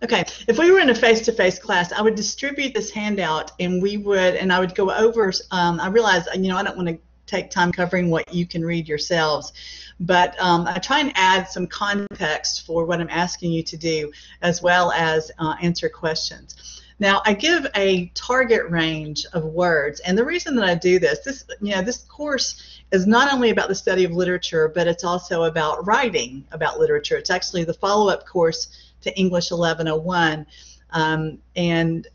Okay, if we were in a face-to-face class, I would distribute this handout, and we would, and I would go over. Um, I realize, you know, I don't want to take time covering what you can read yourselves, but um, I try and add some context for what I'm asking you to do, as well as uh, answer questions. Now, I give a target range of words, and the reason that I do this, this, you know, this course is not only about the study of literature, but it's also about writing about literature. It's actually the follow-up course to English 1101. Um, and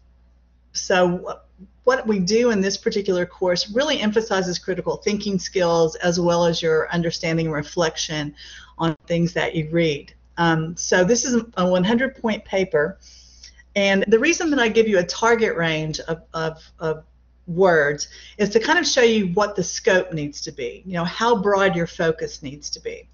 so what we do in this particular course really emphasizes critical thinking skills as well as your understanding and reflection on things that you read. Um, so this is a 100 point paper and the reason that I give you a target range of, of, of words is to kind of show you what the scope needs to be, you know, how broad your focus needs to be.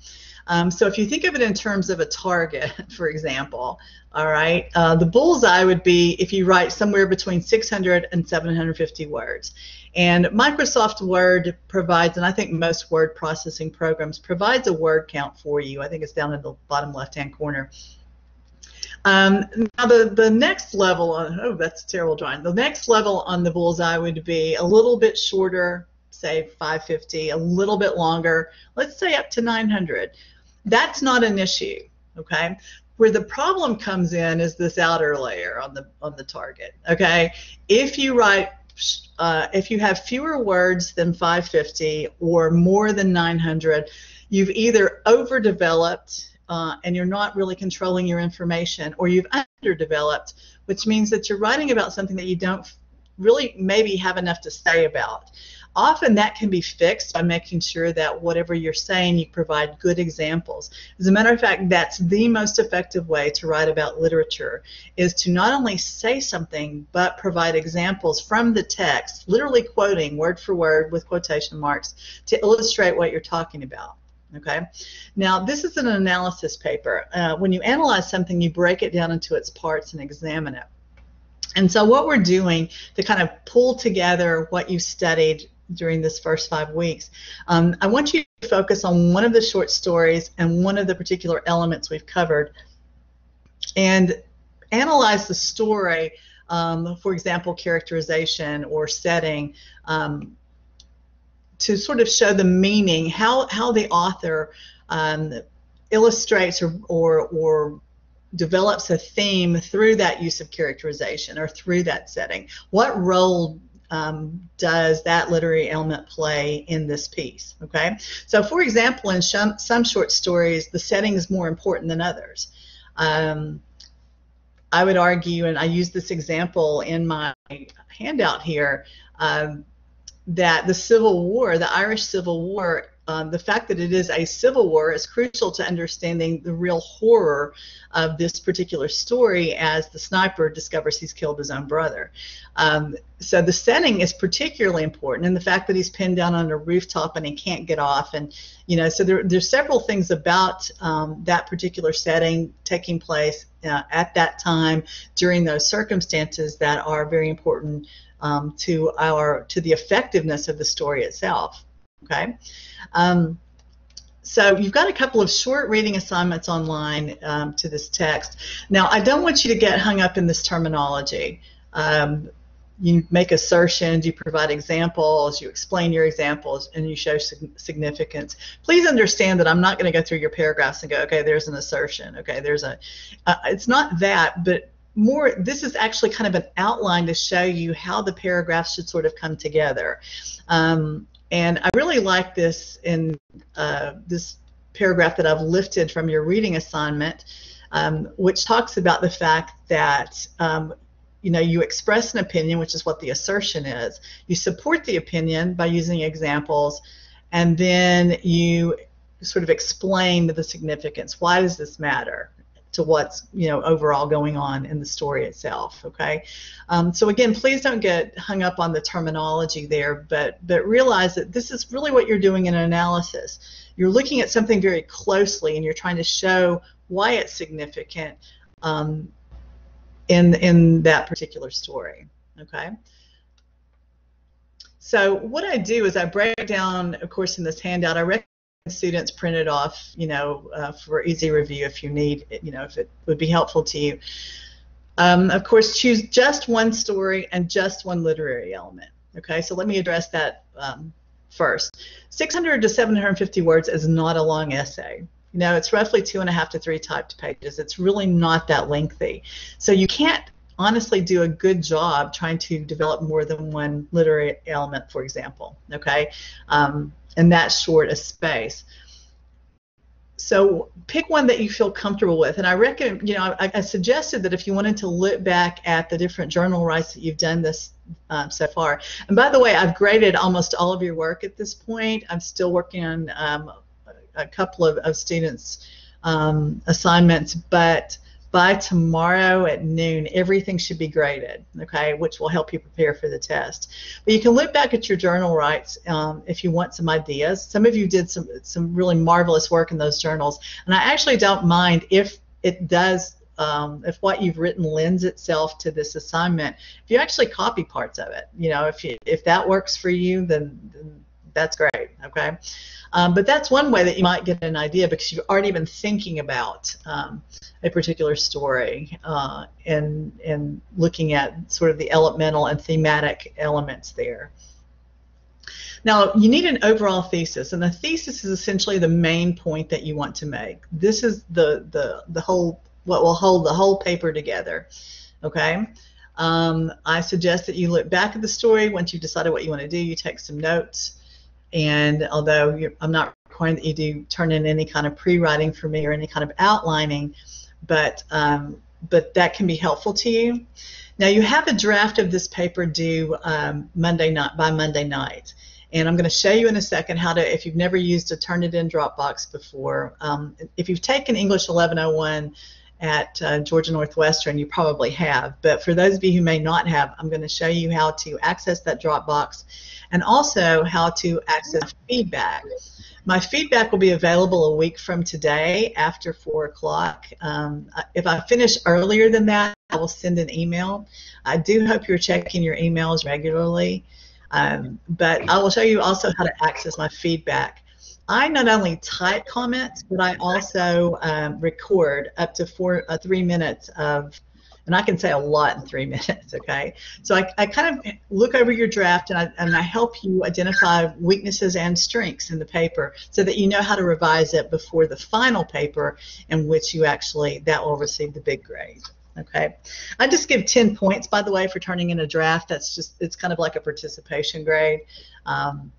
Um, so if you think of it in terms of a target, for example, all right, uh, the bullseye would be if you write somewhere between 600 and 750 words. And Microsoft Word provides, and I think most word processing programs provides a word count for you. I think it's down in the bottom left-hand corner. Um, now the, the next level, on, oh that's a terrible drawing. The next level on the bullseye would be a little bit shorter, say 550, a little bit longer, let's say up to 900. That's not an issue, okay? Where the problem comes in is this outer layer on the on the target, okay? If you write uh, if you have fewer words than 550 or more than 900, you've either overdeveloped uh, and you're not really controlling your information, or you've underdeveloped, which means that you're writing about something that you don't really maybe have enough to say about. Often that can be fixed by making sure that whatever you're saying, you provide good examples. As a matter of fact, that's the most effective way to write about literature, is to not only say something, but provide examples from the text, literally quoting word for word with quotation marks to illustrate what you're talking about. Okay, now this is an analysis paper. Uh, when you analyze something, you break it down into its parts and examine it. And so what we're doing to kind of pull together what you studied during this first five weeks, um, I want you to focus on one of the short stories and one of the particular elements we've covered and analyze the story, um, for example, characterization or setting, um, to sort of show the meaning, how, how the author um, illustrates or, or, or develops a theme through that use of characterization or through that setting. What role um, does that literary element play in this piece? Okay, so for example, in some, some short stories, the setting is more important than others. Um, I would argue, and I use this example in my handout here, um, that the Civil War, the Irish Civil War, um, the fact that it is a civil war is crucial to understanding the real horror of this particular story as the sniper discovers he's killed his own brother. Um, so the setting is particularly important, and the fact that he's pinned down on a rooftop and he can't get off, and you know, so there, there's several things about um, that particular setting taking place uh, at that time during those circumstances that are very important um, to our to the effectiveness of the story itself. Okay. Um, so you've got a couple of short reading assignments online um, to this text. Now I don't want you to get hung up in this terminology. Um, you make assertions, you provide examples, you explain your examples, and you show significance. Please understand that I'm not going to go through your paragraphs and go, okay, there's an assertion, okay, there's a. Uh, it's not that, but more this is actually kind of an outline to show you how the paragraphs should sort of come together um, and I really like this in uh, this paragraph that I've lifted from your reading assignment um, which talks about the fact that um, you know you express an opinion which is what the assertion is. You support the opinion by using examples and then you sort of explain the significance. Why does this matter to what's you know overall going on in the story itself okay? Um, so again please don't get hung up on the terminology there but but realize that this is really what you're doing in an analysis. You're looking at something very closely and you're trying to show why it's significant um, in in that particular story okay? So what I do is I break down, of course, in this handout, I students print it off, you know, uh, for easy review if you need, it, you know, if it would be helpful to you. Um, of course, choose just one story and just one literary element. Okay, so let me address that um, first. 600 to 750 words is not a long essay. You know, it's roughly two and a half to three typed pages. It's really not that lengthy. So you can't honestly do a good job trying to develop more than one literary element, for example, okay, um, in that short a space. So pick one that you feel comfortable with, and I reckon, you know, I, I, suggested that if you wanted to look back at the different journal writes that you've done this um, so far, and by the way, I've graded almost all of your work at this point. I'm still working on um, a couple of, of students' um, assignments, but by tomorrow at noon, everything should be graded, okay, which will help you prepare for the test. But you can look back at your journal writes um, if you want some ideas. Some of you did some, some really marvelous work in those journals, and I actually don't mind if it does, um, if what you've written lends itself to this assignment, if you actually copy parts of it. You know, if, you, if that works for you, then, then that's great, okay? Um, but that's one way that you might get an idea because you've already been thinking about um, a particular story uh, and, and looking at sort of the elemental and thematic elements there. Now, you need an overall thesis, and the thesis is essentially the main point that you want to make. This is the, the, the whole, what will hold the whole paper together, okay? Um, I suggest that you look back at the story once you've decided what you want to do, you take some notes, and although I'm not requiring that you do turn in any kind of pre-writing for me or any kind of outlining, but um, but that can be helpful to you. Now you have a draft of this paper due um, Monday night by Monday night, and I'm going to show you in a second how to, if you've never used a Turnitin Dropbox before, um, if you've taken English 1101 at uh, Georgia Northwestern, you probably have. But for those of you who may not have, I'm going to show you how to access that Dropbox and also how to access feedback. My feedback will be available a week from today after 4 o'clock. Um, if I finish earlier than that, I will send an email. I do hope you're checking your emails regularly, um, but I will show you also how to access my feedback. I not only type comments, but I also um, record up to four, uh, three minutes of and I can say a lot in three minutes, okay? So I, I kind of look over your draft and I, and I help you identify weaknesses and strengths in the paper so that you know how to revise it before the final paper in which you actually, that will receive the big grade. Okay, I just give 10 points, by the way, for turning in a draft. That's just, it's kind of like a participation grade. Um,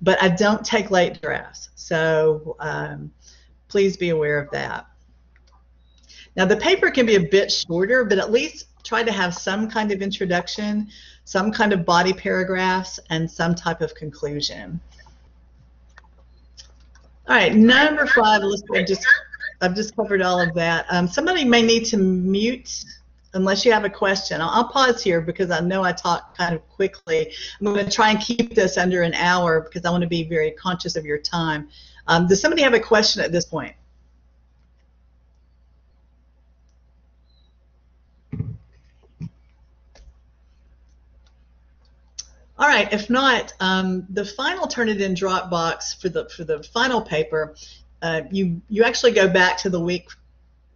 but I don't take late drafts, so um, please be aware of that. Now the paper can be a bit shorter, but at least try to have some kind of introduction, some kind of body paragraphs, and some type of conclusion. All right, number five, I've just, I've just covered all of that. Um, somebody may need to mute unless you have a question. I'll, I'll, pause here because I know I talk kind of quickly. I'm going to try and keep this under an hour because I want to be very conscious of your time. Um, does somebody have a question at this point? All right. If not, um, the final turn it Turnitin Dropbox for the for the final paper, uh, you you actually go back to the week.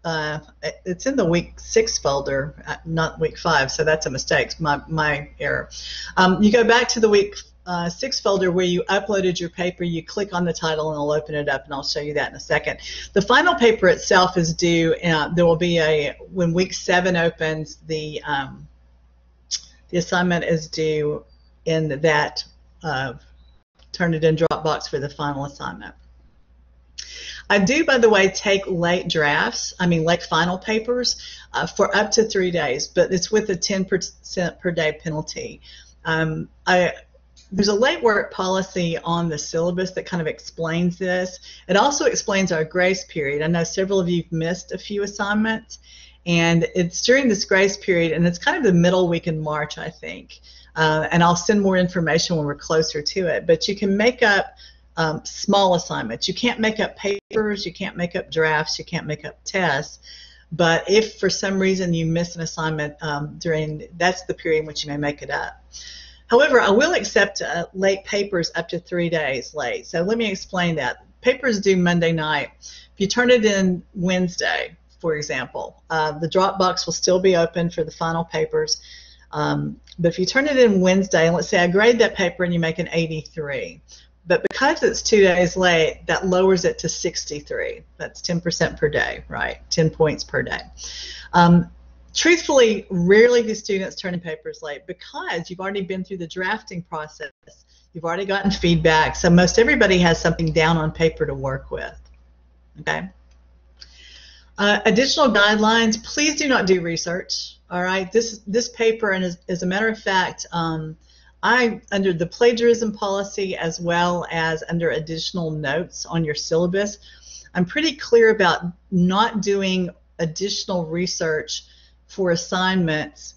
Uh, it's in the week six folder, uh, not week five, so that's a mistake. My my error. Um, you go back to the week uh, six folder where you uploaded your paper. You click on the title and it'll open it up, and I'll show you that in a second. The final paper itself is due. Uh, there will be a when week seven opens. The um, the assignment is due in that uh, Turnitin Dropbox for the final assignment. I do, by the way, take late drafts, I mean late final papers, uh, for up to three days, but it's with a 10% per day penalty. Um, I, there's a late work policy on the syllabus that kind of explains this. It also explains our grace period. I know several of you have missed a few assignments, and it's during this grace period, and it's kind of the middle week in March, I think. Uh, and I'll send more information when we're closer to it. But you can make up um, small assignments. You can't make up papers, you can't make up drafts, you can't make up tests. But if for some reason you miss an assignment um, during, that's the period in which you may make it up. However, I will accept uh, late papers up to three days late. So let me explain that. Papers due Monday night. If you turn it in Wednesday, for example. Uh, the Dropbox will still be open for the final papers. Um, but if you turn it in Wednesday, and let's say I grade that paper and you make an 83, but because it's two days late, that lowers it to 63. That's 10% per day, right? 10 points per day. Um, truthfully, rarely do students turn in papers late because you've already been through the drafting process. You've already gotten feedback, so most everybody has something down on paper to work with. Okay. Uh, additional guidelines, please do not do research. All right, this this paper, and as, as a matter of fact, um, I under the plagiarism policy as well as under additional notes on your syllabus, I'm pretty clear about not doing additional research for assignments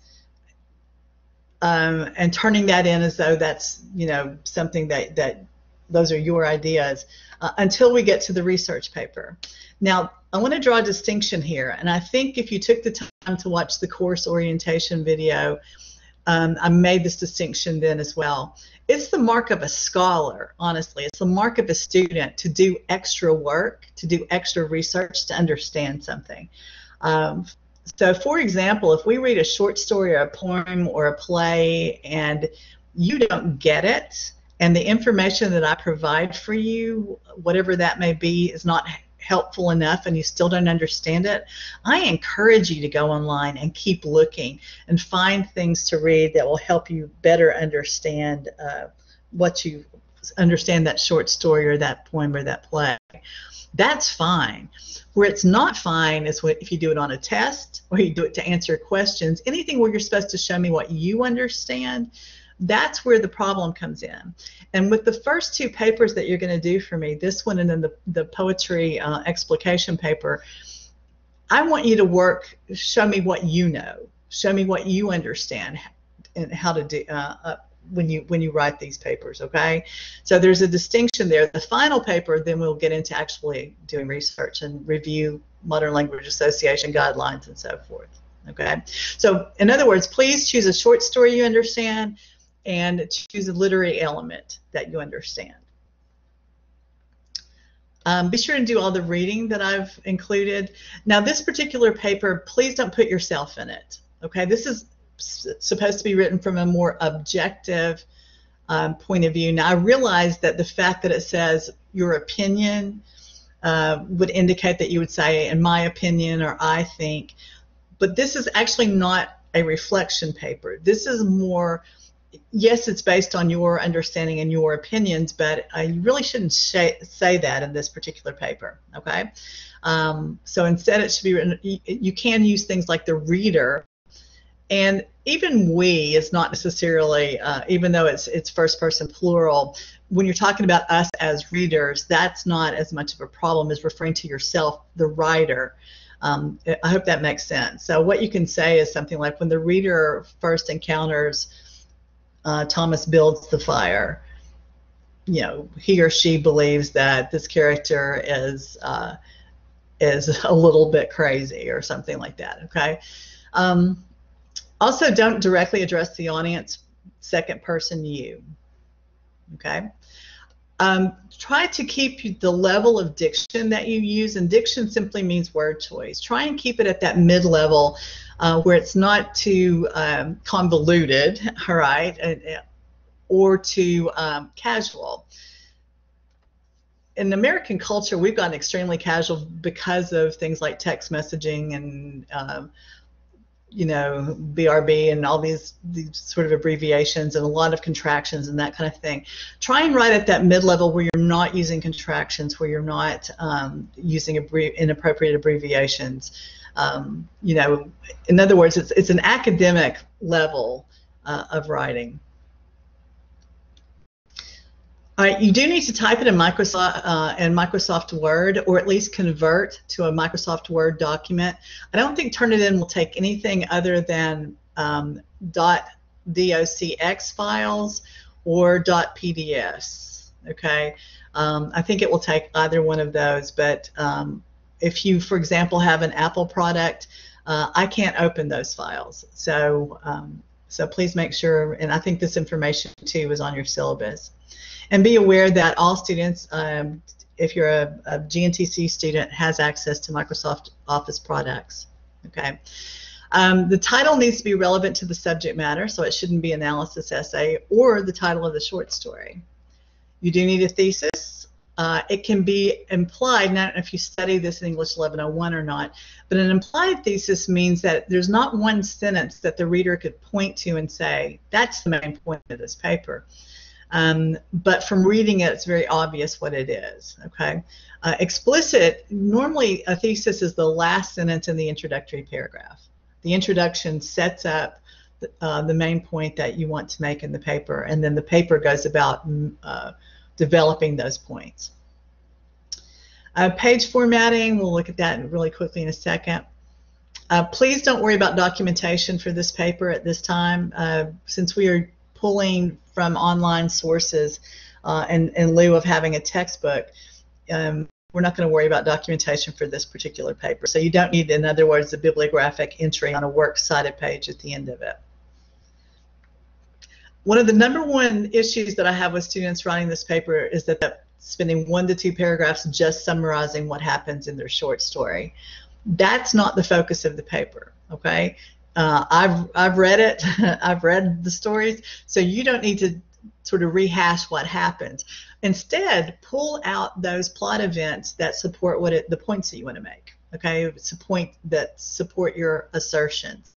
um, and turning that in as though that's you know something that that those are your ideas uh, until we get to the research paper. Now, I want to draw a distinction here, and I think if you took the time to watch the course orientation video, um, I made this distinction then as well. It's the mark of a scholar, honestly. It's the mark of a student to do extra work, to do extra research to understand something. Um, so, for example, if we read a short story or a poem or a play and you don't get it, and the information that I provide for you, whatever that may be, is not helpful enough and you still don't understand it, I encourage you to go online and keep looking and find things to read that will help you better understand uh, what you understand that short story or that poem or that play. That's fine. Where it's not fine is if you do it on a test or you do it to answer questions, anything where you're supposed to show me what you understand that's where the problem comes in. And with the first two papers that you're going to do for me, this one and then the, the poetry uh, explication paper, I want you to work, show me what you know, show me what you understand and how to do uh, uh, when you when you write these papers. Okay, so there's a distinction there. The final paper, then we'll get into actually doing research and review modern language association guidelines and so forth. Okay, so in other words, please choose a short story you understand and choose a literary element that you understand. Um, be sure to do all the reading that I've included. Now, this particular paper, please don't put yourself in it. Okay, this is supposed to be written from a more objective um, point of view. Now, I realize that the fact that it says your opinion uh, would indicate that you would say, in my opinion, or I think, but this is actually not a reflection paper. This is more yes, it's based on your understanding and your opinions, but uh, you really shouldn't say say that in this particular paper, okay? Um, so instead, it should be written, you, you, can use things like the reader, and even we is not necessarily, uh, even though it's, it's first person plural, when you're talking about us as readers, that's not as much of a problem as referring to yourself, the writer. Um, I hope that makes sense. So what you can say is something like when the reader first encounters uh, Thomas Builds-the-Fire, you know, he or she believes that this character is uh, is a little bit crazy or something like that. Okay. Um, also, don't directly address the audience. Second person you. Okay. Um, try to keep the level of diction that you use, and diction simply means word choice. Try and keep it at that mid level uh, where it's not too um, convoluted, all right, or too um, casual. In American culture, we've gotten extremely casual because of things like text messaging and um, you know, BRB and all these, these sort of abbreviations and a lot of contractions and that kind of thing. Try and write at that mid-level where you're not using contractions, where you're not um, using abbrevi inappropriate abbreviations. Um, you know, in other words, it's, it's an academic level uh, of writing. All right, you do need to type it in Microsoft uh, in Microsoft Word, or at least convert to a Microsoft Word document. I don't think Turnitin will take anything other than um, .docx files or .pdfs. Okay, um, I think it will take either one of those, but um, if you, for example, have an Apple product, uh, I can't open those files. So, um, so please make sure, and I think this information too is on your syllabus. And be aware that all students, um, if you're a, a GNTC student, has access to Microsoft Office products. Okay. Um, the title needs to be relevant to the subject matter, so it shouldn't be analysis essay or the title of the short story. You do need a thesis. Uh, it can be implied, not if you study this in English 1101 or not, but an implied thesis means that there's not one sentence that the reader could point to and say, that's the main point of this paper. Um, but from reading it, it's very obvious what it is. Okay, uh, explicit. Normally, a thesis is the last sentence in the introductory paragraph. The introduction sets up uh, the main point that you want to make in the paper, and then the paper goes about mm, uh, developing those points. Uh, page formatting. We'll look at that really quickly in a second. Uh, please don't worry about documentation for this paper at this time, uh, since we are pulling from online sources uh, in, in lieu of having a textbook, um, we're not going to worry about documentation for this particular paper. So you don't need, in other words, a bibliographic entry on a works cited page at the end of it. One of the number one issues that I have with students writing this paper is that spending one to two paragraphs just summarizing what happens in their short story. That's not the focus of the paper, okay? Uh, I've I've read it. I've read the stories, so you don't need to sort of rehash what happens. Instead, pull out those plot events that support what it, the points that you want to make. Okay, it's a point that support your assertions,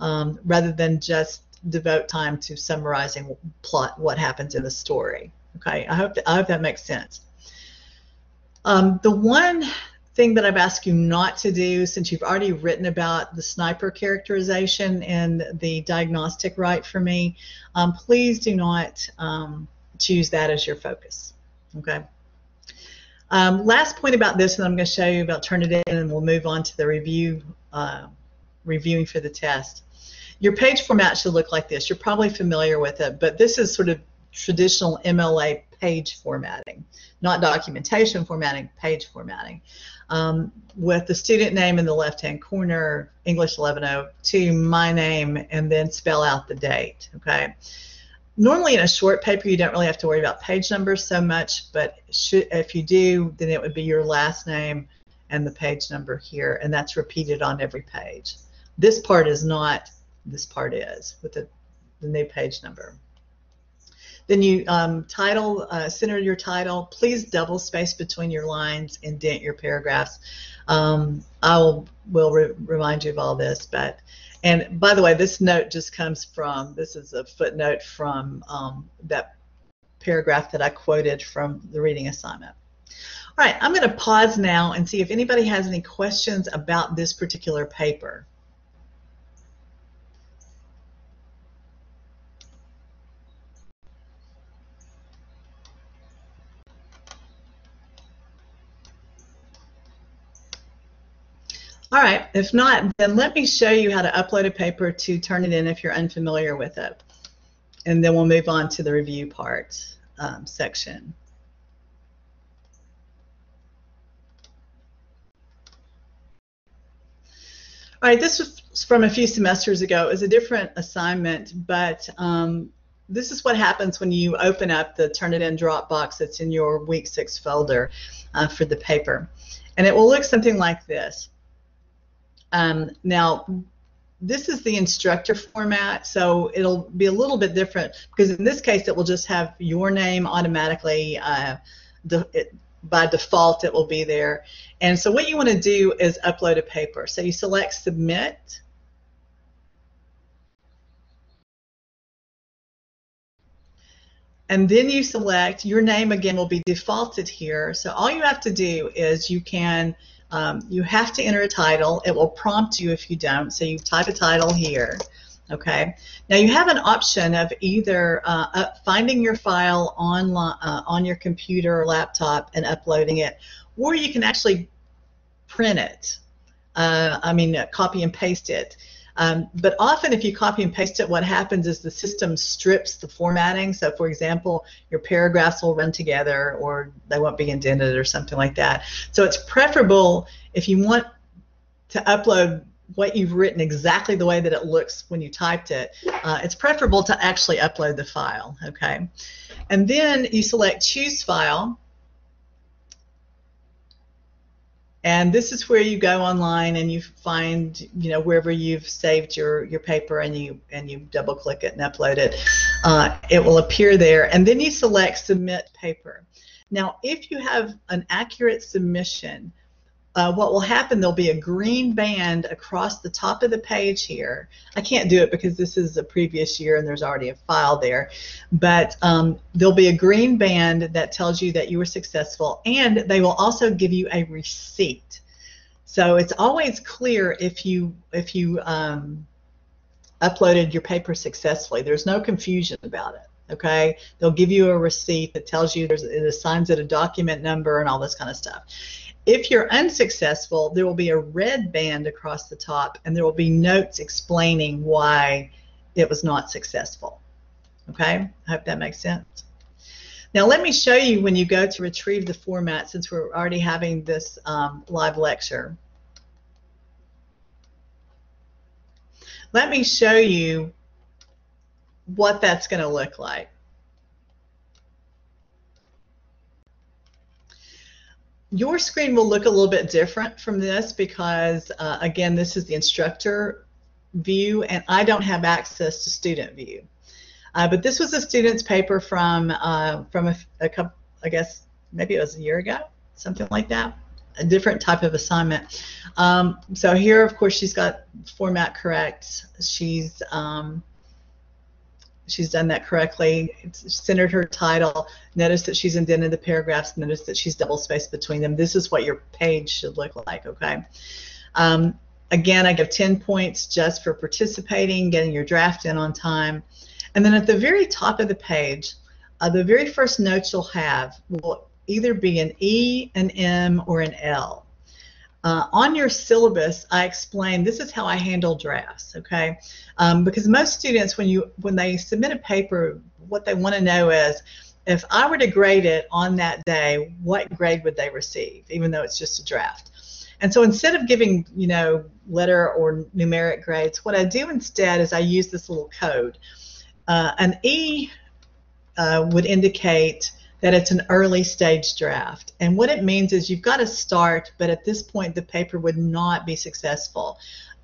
um, rather than just devote time to summarizing plot what happens in the story. Okay, I hope that, I hope that makes sense. Um, the one thing that I've asked you not to do since you've already written about the sniper characterization and the diagnostic write for me, um, please do not um, choose that as your focus. Okay. Um, last point about this, and I'm going to show you about Turnitin, and we'll move on to the review, uh, reviewing for the test. Your page format should look like this. You're probably familiar with it, but this is sort of traditional MLA page formatting, not documentation formatting, page formatting um, with the student name in the left-hand corner, English 1102, my name, and then spell out the date, okay? Normally in a short paper, you don't really have to worry about page numbers so much, but should, if you do, then it would be your last name and the page number here, and that's repeated on every page. This part is not, this part is, with the, the new page number. Then you um, title, uh, center your title. Please double space between your lines, indent your paragraphs. Um, I will, will re remind you of all this, but and by the way, this note just comes from this is a footnote from um, that paragraph that I quoted from the reading assignment. All right, I'm going to pause now and see if anybody has any questions about this particular paper. All right, if not, then let me show you how to upload a paper to Turnitin if you're unfamiliar with it. And then we'll move on to the review part um, section. All right, this was from a few semesters ago. It was a different assignment, but um, this is what happens when you open up the Turnitin Dropbox that's in your week six folder uh, for the paper. And it will look something like this. Um, now, this is the instructor format, so it'll be a little bit different because in this case it will just have your name automatically. Uh, de it, by default, it will be there. And so what you want to do is upload a paper. So you select Submit. And then you select your name again will be defaulted here. So all you have to do is you can um, you have to enter a title. It will prompt you if you don't. So you type a title here. Okay. Now you have an option of either uh, finding your file online uh, on your computer or laptop and uploading it, or you can actually print it. Uh, I mean, copy and paste it. Um, but often if you copy and paste it, what happens is the system strips the formatting. So for example, your paragraphs will run together or they won't be indented or something like that. So it's preferable if you want to upload what you've written exactly the way that it looks when you typed it, uh, it's preferable to actually upload the file, okay? And then you select Choose File, And this is where you go online and you find, you know, wherever you've saved your, your paper and you and you double click it and upload it. Uh, it will appear there. And then you select submit paper. Now, if you have an accurate submission, uh, what will happen, there'll be a green band across the top of the page here. I can't do it because this is a previous year and there's already a file there. But um, there'll be a green band that tells you that you were successful and they will also give you a receipt. So it's always clear if you, if you um, uploaded your paper successfully. There's no confusion about it okay they'll give you a receipt that tells you there's it assigns it a document number and all this kind of stuff if you're unsuccessful, there will be a red band across the top and there will be notes explaining why it was not successful. Okay, I hope that makes sense. Now let me show you when you go to retrieve the format since we're already having this um, live lecture. Let me show you what that's going to look like. Your screen will look a little bit different from this because, uh, again, this is the instructor view, and I don't have access to student view. Uh, but this was a student's paper from uh, from a, a couple, I guess maybe it was a year ago, something like that. A different type of assignment. Um, so here, of course, she's got format correct. She's um, she's done that correctly. It's centered her title. Notice that she's indented the paragraphs. Notice that she's double spaced between them. This is what your page should look like, okay? Um, again, I give 10 points just for participating, getting your draft in on time. And then at the very top of the page, uh, the very first note you'll have will either be an E, an M, or an L. Uh, on your syllabus, I explain this is how I handle drafts, okay? Um, because most students, when you when they submit a paper, what they want to know is, if I were to grade it on that day, what grade would they receive, even though it's just a draft? And so instead of giving, you know, letter or numeric grades, what I do instead is I use this little code. Uh, an E uh, would indicate that it's an early stage draft. And what it means is you've got to start, but at this point the paper would not be successful.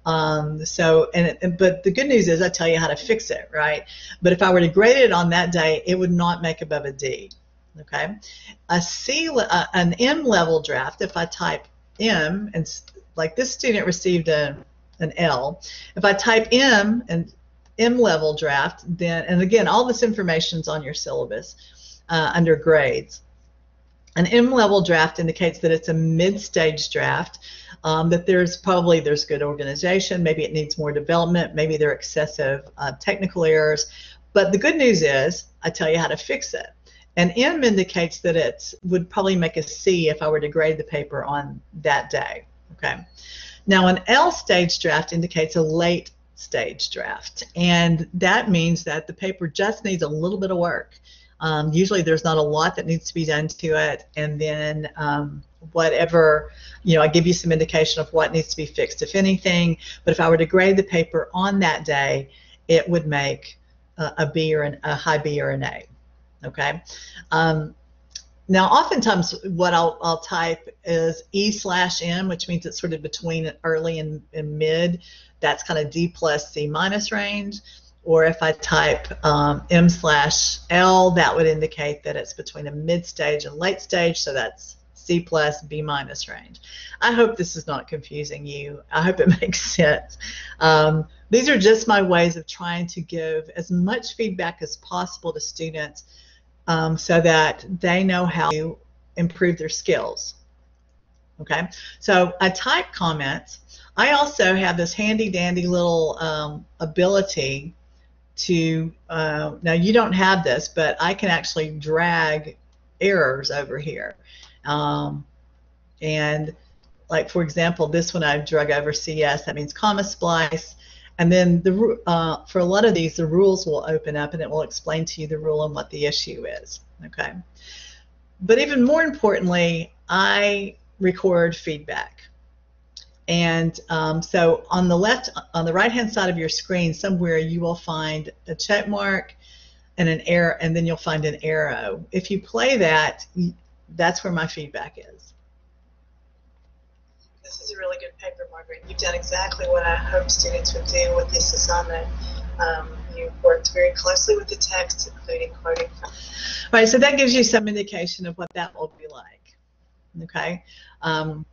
Um, so, and, and, but the good news is I tell you how to fix it, right? But if I were to grade it on that day, it would not make above a D. Okay, a C, an M level draft. If I type M and like this student received a an L. If I type M and M level draft, then and again all this information is on your syllabus uh, under grades. An M-level draft indicates that it's a mid-stage draft, um, that there's probably there's good organization, maybe it needs more development, maybe there are excessive uh, technical errors, but the good news is I tell you how to fix it. And M indicates that it would probably make a C if I were to grade the paper on that day. Okay. Now an L stage draft indicates a late stage draft, and that means that the paper just needs a little bit of work. Um, usually there's not a lot that needs to be done to it, and then um, whatever, you know, I give you some indication of what needs to be fixed, if anything. But if I were to grade the paper on that day, it would make uh, a B or an, a high B or an A. Okay. Um, now, oftentimes, what I'll, I'll type is E slash M, which means it's sort of between early and, and mid. That's kind of D plus C minus range or if I type um, M slash L, that would indicate that it's between a mid stage and late stage, so that's C plus, B minus range. I hope this is not confusing you. I hope it makes sense. Um, these are just my ways of trying to give as much feedback as possible to students um, so that they know how to improve their skills. Okay, so I type comments. I also have this handy dandy little um, ability to uh, now you don't have this but I can actually drag errors over here. Um, and like for example this one I've drug over CS that means comma splice. And then the uh, for a lot of these the rules will open up and it will explain to you the rule and what the issue is okay? But even more importantly I record feedback and um, so on the left, on the right-hand side of your screen, somewhere you will find a check mark and an arrow, and then you'll find an arrow. If you play that, that's where my feedback is. This is a really good paper, Margaret. You've done exactly what I hope students would do with this assignment. Um, you worked very closely with the text, including quoting from. Right, so that gives you some indication of what that will be like. Okay. Um,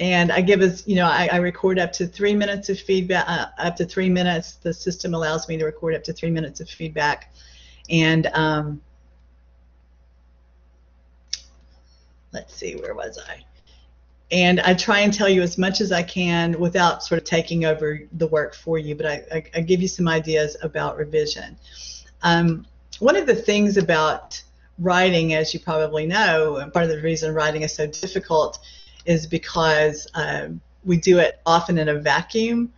and I give us, you know, I, I, record up to three minutes of feedback, uh, up to three minutes. The system allows me to record up to three minutes of feedback. And um, let's see, where was I? and I try and tell you as much as I can without sort of taking over the work for you, but I, I, I give you some ideas about revision. Um, one of the things about writing, as you probably know, part of the reason writing is so difficult is because um, we do it often in a vacuum,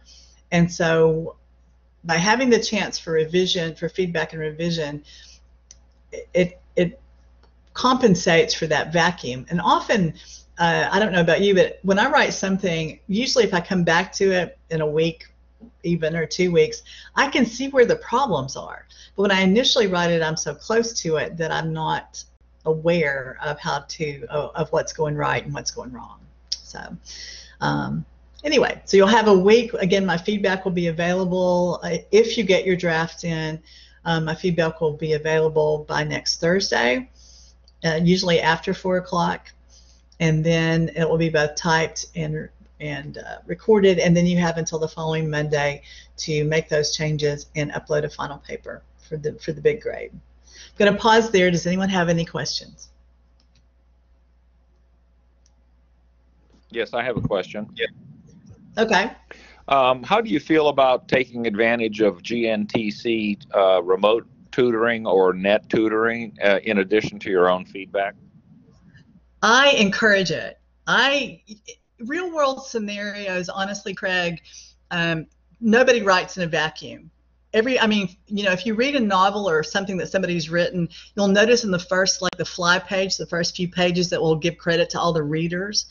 and so by having the chance for revision, for feedback and revision, it it compensates for that vacuum, and often uh, I don't know about you, but when I write something, usually if I come back to it in a week, even or two weeks, I can see where the problems are. But when I initially write it, I'm so close to it that I'm not aware of how to of what's going right and what's going wrong. So. Um, anyway, so you'll have a week. Again, my feedback will be available uh, if you get your draft in. Um, my feedback will be available by next Thursday, uh, usually after four o'clock and then it will be both typed and and uh, recorded, and then you have until the following Monday to make those changes and upload a final paper for the for the big grade. I'm going to pause there. Does anyone have any questions? Yes, I have a question. Yeah. Okay. Um, how do you feel about taking advantage of GNTC uh, remote tutoring or net tutoring uh, in addition to your own feedback? I encourage it. I real world scenarios, honestly, Craig, um, nobody writes in a vacuum. Every, I mean, you know, if you read a novel or something that somebody's written, you'll notice in the first, like the fly page, the first few pages that will give credit to all the readers.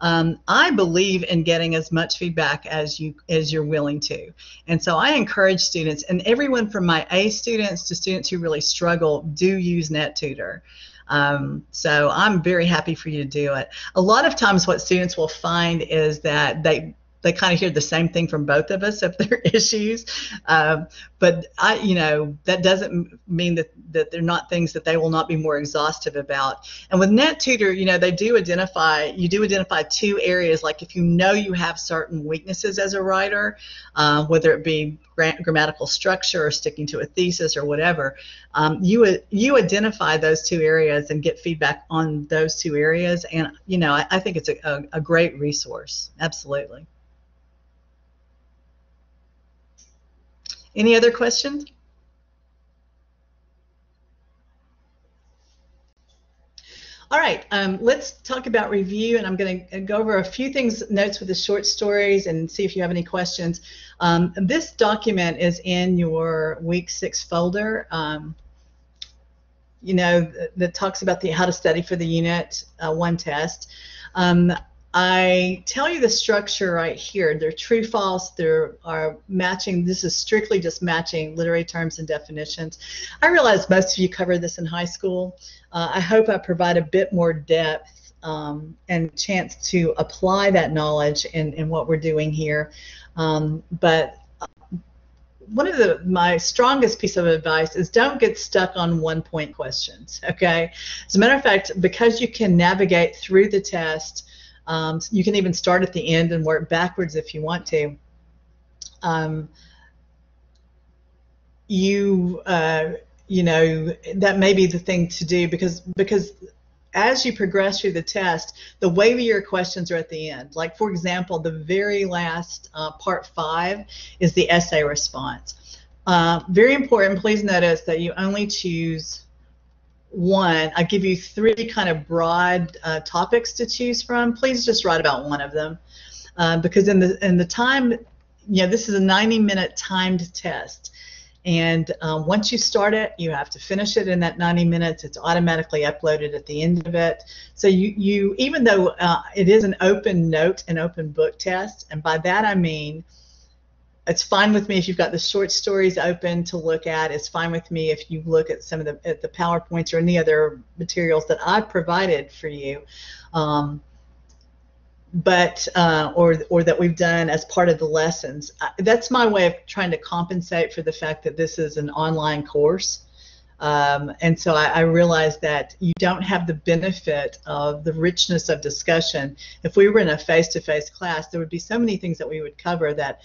Um, I believe in getting as much feedback as you as you're willing to, and so I encourage students and everyone from my A students to students who really struggle do use NetTutor. Um, so I'm very happy for you to do it. A lot of times, what students will find is that they they kind of hear the same thing from both of us if there are issues. Um, but I, you know, that doesn't mean that, that they're not things that they will not be more exhaustive about. And with Net Tutor, you know, they do identify, you do identify two areas. Like if you know you have certain weaknesses as a writer, uh, whether it be grammatical structure or sticking to a thesis or whatever, um, you you identify those two areas and get feedback on those two areas. And you know, I, I think it's a, a, a great resource. Absolutely. Any other questions? All right, um, let's talk about review, and I'm going to go over a few things, notes with the short stories, and see if you have any questions. Um, this document is in your week six folder. Um, you know, that talks about the how to study for the unit uh, one test. I tell you the structure right here. They're true, false. There are matching. This is strictly just matching literary terms and definitions. I realize most of you covered this in high school. Uh, I hope I provide a bit more depth um, and chance to apply that knowledge in, in what we're doing here. Um, but uh, one of the my strongest piece of advice is don't get stuck on one point questions okay as a matter of fact because you can navigate through the test um, you can even start at the end and work backwards if you want to. Um, you uh, you know that may be the thing to do because because as you progress through the test, the wavy questions are at the end. Like for example, the very last uh, part five is the essay response. Uh, very important. Please notice that you only choose one, I give you three kind of broad uh, topics to choose from. Please just write about one of them, uh, because in the in the time, you know, this is a 90-minute timed test, and um, once you start it, you have to finish it in that 90 minutes. It's automatically uploaded at the end of it. So you you even though uh, it is an open note and open book test, and by that I mean it's fine with me if you've got the short stories open to look at. It's fine with me if you look at some of the at the PowerPoints or any other materials that I've provided for you. Um, but uh, or or that we've done as part of the lessons. That's my way of trying to compensate for the fact that this is an online course. Um, and so I, I realized that you don't have the benefit of the richness of discussion. If we were in a face-to-face class, there would be so many things that we would cover that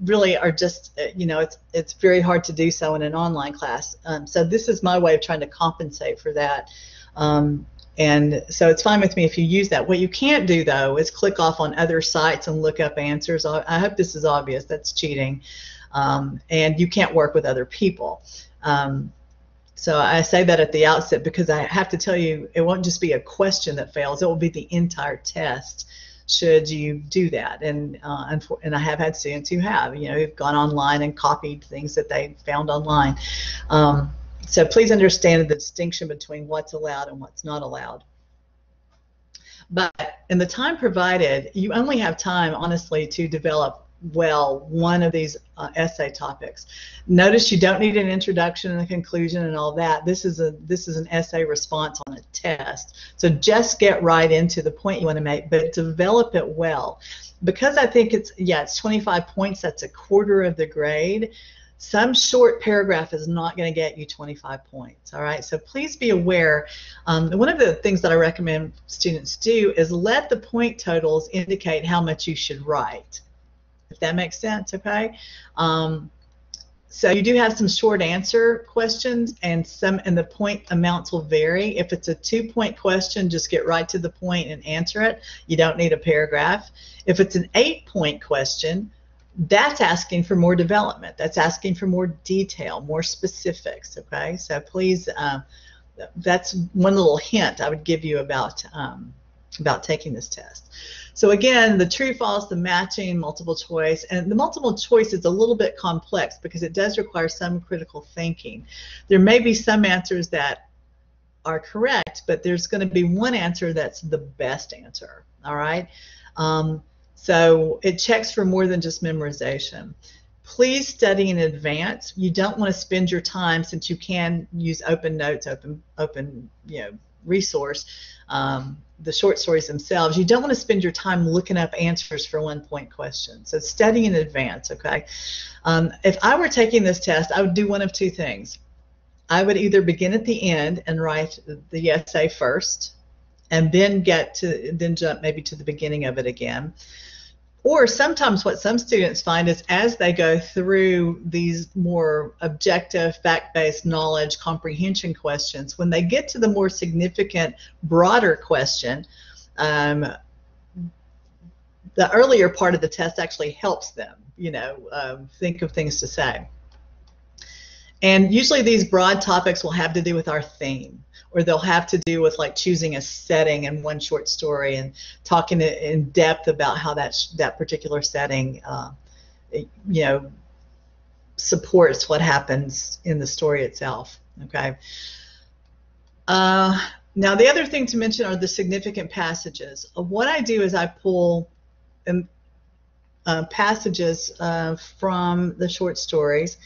really are just, uh, you know, it's it's very hard to do so in an online class. Um, so this is my way of trying to compensate for that. Um, and so it's fine with me if you use that. What you can't do though is click off on other sites and look up answers. I, hope this is obvious. That's cheating. Um, and you can't work with other people. Um, so I say that at the outset because I have to tell you, it won't just be a question that fails. It will be the entire test should you do that. And uh, and I have had students who have, you know, who've gone online and copied things that they found online. Um, so please understand the distinction between what's allowed and what's not allowed. But in the time provided, you only have time, honestly, to develop well one of these uh, essay topics. Notice you don't need an introduction and a conclusion and all that. This is a this is an essay response on a test. So just get right into the point you want to make, but develop it well. Because I think it's yeah, it's 25 points. That's a quarter of the grade. Some short paragraph is not going to get you 25 points. All right, so please be aware. Um, one of the things that I recommend students do is let the point totals indicate how much you should write if that makes sense, okay? Um, so you do have some short answer questions and some and the point amounts will vary. If it's a two point question, just get right to the point and answer it. You don't need a paragraph. If it's an eight point question, that's asking for more development. That's asking for more detail, more specifics, okay? So please, uh, that's one little hint I would give you about, um, about taking this test. So again, the true false, the matching, multiple choice, and the multiple choice is a little bit complex because it does require some critical thinking. There may be some answers that are correct, but there's going to be one answer that's the best answer. All right. Um, so it checks for more than just memorization. Please study in advance. You don't want to spend your time since you can use open notes, open open you know resource um, the short stories themselves, you don't want to spend your time looking up answers for one point questions. So study in advance, okay? Um, if I were taking this test, I would do one of two things. I would either begin at the end and write the essay first, and then get to then jump maybe to the beginning of it again. Or sometimes what some students find is as they go through these more objective, fact-based knowledge comprehension questions, when they get to the more significant, broader question, um, the earlier part of the test actually helps them, you know, um, think of things to say. And usually these broad topics will have to do with our theme or they'll have to do with like choosing a setting in one short story and talking in depth about how that that particular setting, uh, you know, supports what happens in the story itself. Okay. Uh, now the other thing to mention are the significant passages. What I do is I pull um, uh, passages uh, from the short stories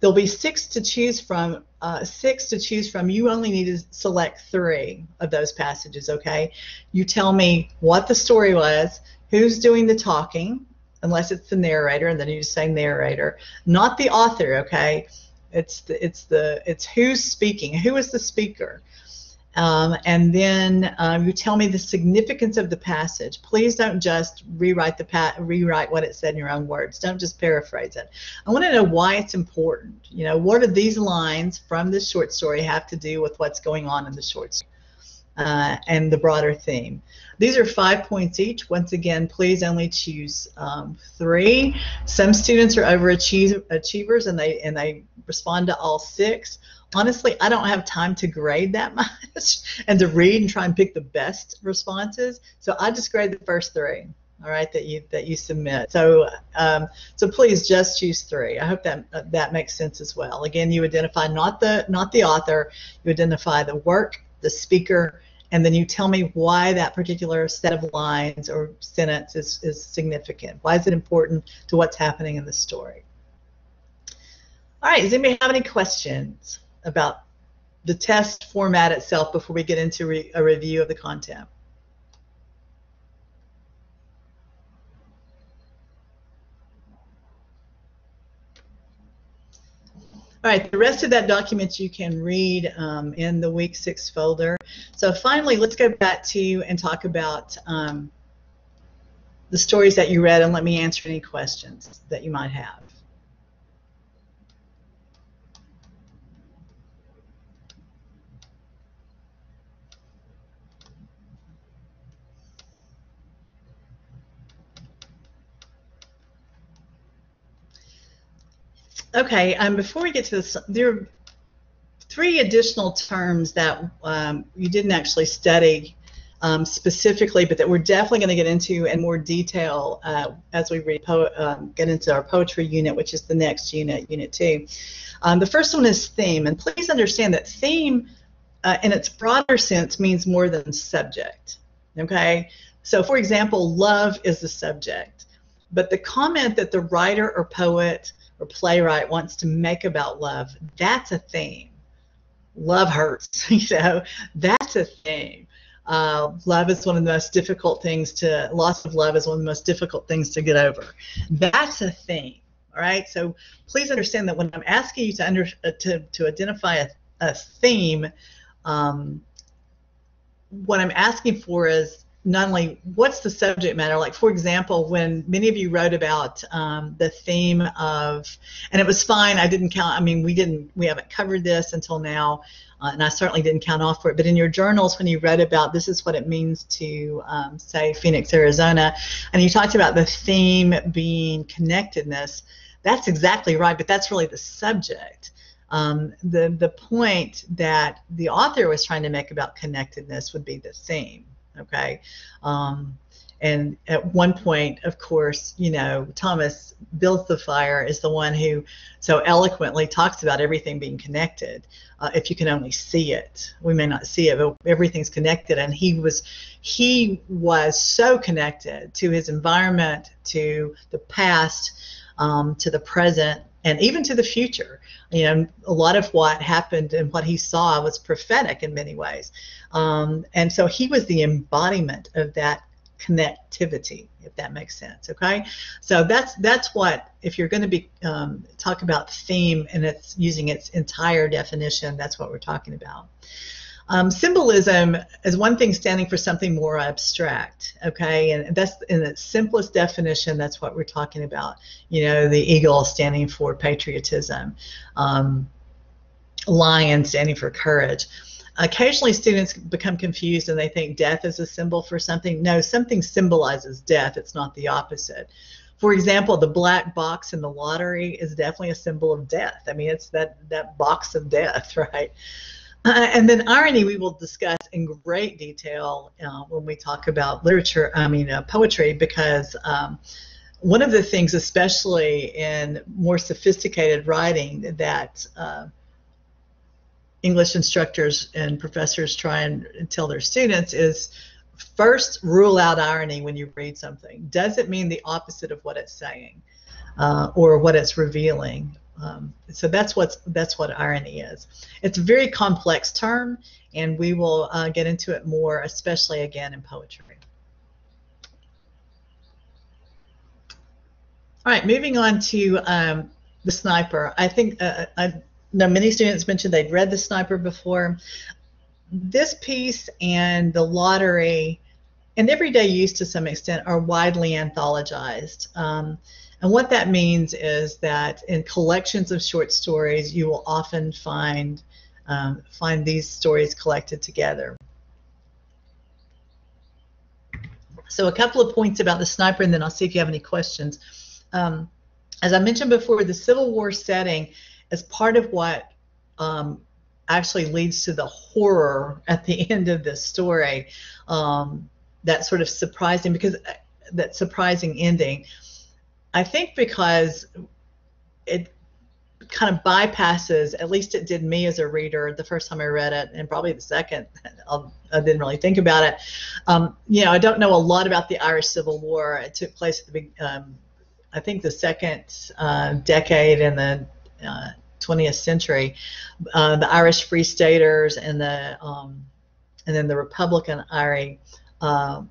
There'll be six to choose from. Uh, six to choose from. You only need to select three of those passages. Okay. You tell me what the story was, who's doing the talking, unless it's the narrator, and then you just say narrator, not the author. Okay. It's the it's the it's who's speaking. Who is the speaker? Um, and then um, you tell me the significance of the passage. Please don't just rewrite the rewrite what it said in your own words. Don't just paraphrase it. I want to know why it's important. You know, what do these lines from this short story have to do with what's going on in the short story uh, and the broader theme? These are five points each. Once again, please only choose um, three. Some students are overachievers and they and they respond to all six honestly, I don't have time to grade that much and to read and try and pick the best responses. So I just grade the first three. All right, that you that you submit. So um, so please just choose three. I hope that uh, that makes sense as well. Again, you identify not the not the author, you identify the work, the speaker, and then you tell me why that particular set of lines or sentence is, is significant. Why is it important to what's happening in the story? All right, does anybody have any questions? about the test format itself before we get into re a review of the content. All right, the rest of that document you can read um, in the week six folder. So finally, let's go back to and talk about um, the stories that you read and let me answer any questions that you might have. Okay, um, before we get to this, there are three additional terms that um, you didn't actually study um, specifically, but that we're definitely going to get into in more detail uh, as we um, get into our poetry unit, which is the next unit, Unit 2. Um, the first one is theme, and please understand that theme, uh, in its broader sense, means more than subject. Okay? So, for example, love is the subject, but the comment that the writer or poet or playwright wants to make about love, that's a theme. Love hurts, you know, that's a theme. Uh, love is one of the most difficult things to, loss of love is one of the most difficult things to get over. That's a theme, all right? So please understand that when I'm asking you to, under, uh, to, to identify a, a theme, um, what I'm asking for is not only what's the subject matter like for example when many of you wrote about um, the theme of and it was fine i didn't count i mean we didn't we haven't covered this until now uh, and i certainly didn't count off for it but in your journals when you read about this is what it means to um, say phoenix arizona and you talked about the theme being connectedness that's exactly right but that's really the subject. Um, the the point that the author was trying to make about connectedness would be the theme okay. Um, and at one point of course you know thomas built the fire is the one who so eloquently talks about everything being connected. Uh, if you can only see it we may not see it but everything's connected. And he was he was so connected to his environment to the past um, to the present and even to the future. You know, a lot of what happened and what he saw was prophetic in many ways. Um, and so he was the embodiment of that connectivity, if that makes sense. Okay, so that's that's what if you're going to be um, talk about theme and it's using its entire definition, that's what we're talking about. Um, symbolism is one thing standing for something more abstract, okay? And that's in its simplest definition, that's what we're talking about. You know, the eagle standing for patriotism, um, lion standing for courage. Occasionally, students become confused and they think death is a symbol for something. No, something symbolizes death, it's not the opposite. For example, the black box in the lottery is definitely a symbol of death. I mean, it's that, that box of death, right? Uh, and then irony we will discuss in great detail uh, when we talk about literature, I mean uh, poetry, because um, one of the things, especially in more sophisticated writing, that uh, English instructors and professors try and tell their students is first rule out irony when you read something. Does it mean the opposite of what it's saying uh, or what it's revealing? Um, so that's what's that's what irony is. It's a very complex term, and we will uh, get into it more, especially again in poetry. All right, moving on to um, the sniper. I think uh, I know many students mentioned they'd read the sniper before. This piece and the lottery and everyday use to some extent are widely anthologized. Um, and what that means is that in collections of short stories, you will often find um, find these stories collected together. So a couple of points about the sniper, and then I'll see if you have any questions. Um, as I mentioned before, the Civil War setting is part of what um, actually leads to the horror at the end of this story. Um, that sort of surprising because uh, that surprising ending. I think because it kind of bypasses, at least it did me as a reader the first time I read it, and probably the second, I didn't really think about it. Um, you know, I don't know a lot about the Irish Civil War. It took place at the big, um, I think, the second uh, decade in the uh, 20th century. Uh, the Irish Free Staters and the um, and then the Republican Irish uh,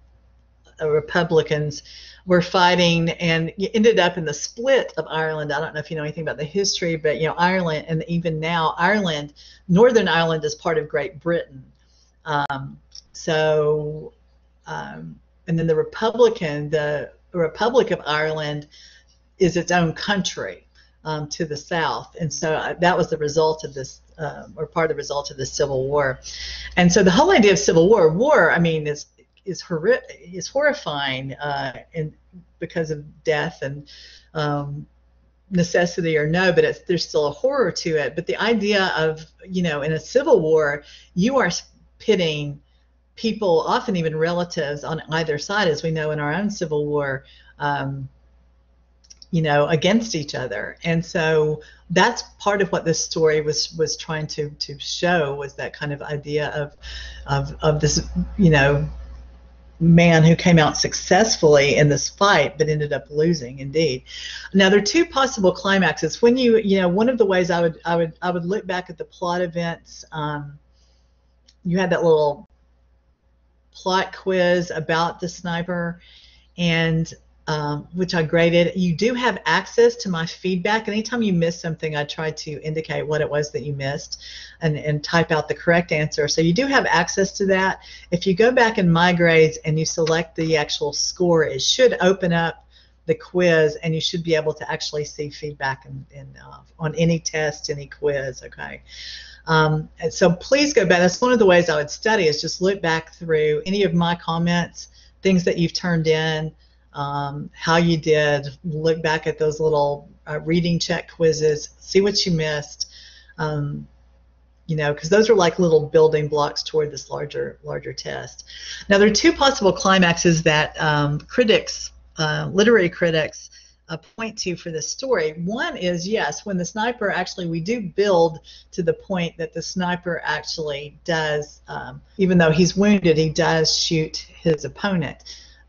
Republicans were fighting, and ended up in the split of Ireland. I don't know if you know anything about the history, but you know Ireland, and even now Ireland, Northern Ireland is part of Great Britain. Um, so, um, and then the Republican, the Republic of Ireland, is its own country um, to the south, and so uh, that was the result of this, um, or part of the result of the Civil War. And so the whole idea of Civil War, war, I mean, is is horri- is horrifying, uh, and because of death and um, necessity or no, but there's still a horror to it. But the idea of you know, in a civil war, you are pitting people, often even relatives, on either side, as we know in our own civil war. Um, you know, against each other. And so that's part of what this story was was trying to to show was that kind of idea of of of this, you know, man who came out successfully in this fight but ended up losing indeed. Now there are two possible climaxes. When you you know one of the ways i would i would i would look back at the plot events um, you had that little plot quiz about the sniper and um, which I graded. You do have access to my feedback. Anytime you miss something, I try to indicate what it was that you missed and, and type out the correct answer. So you do have access to that. If you go back in My Grades and you select the actual score, it should open up the quiz and you should be able to actually see feedback in, in, uh, on any test, any quiz, okay? Um, so please go back. That's one of the ways I would study is just look back through any of my comments, things that you've turned in, um, how you did, look back at those little uh, reading check quizzes, see what you missed, um, you know, because those are like little building blocks toward this larger larger test. Now there are two possible climaxes that um, critics, uh, literary critics, uh, point to for this story. One is yes, when the sniper actually, we do build to the point that the sniper actually does, um, even though he's wounded, he does shoot his opponent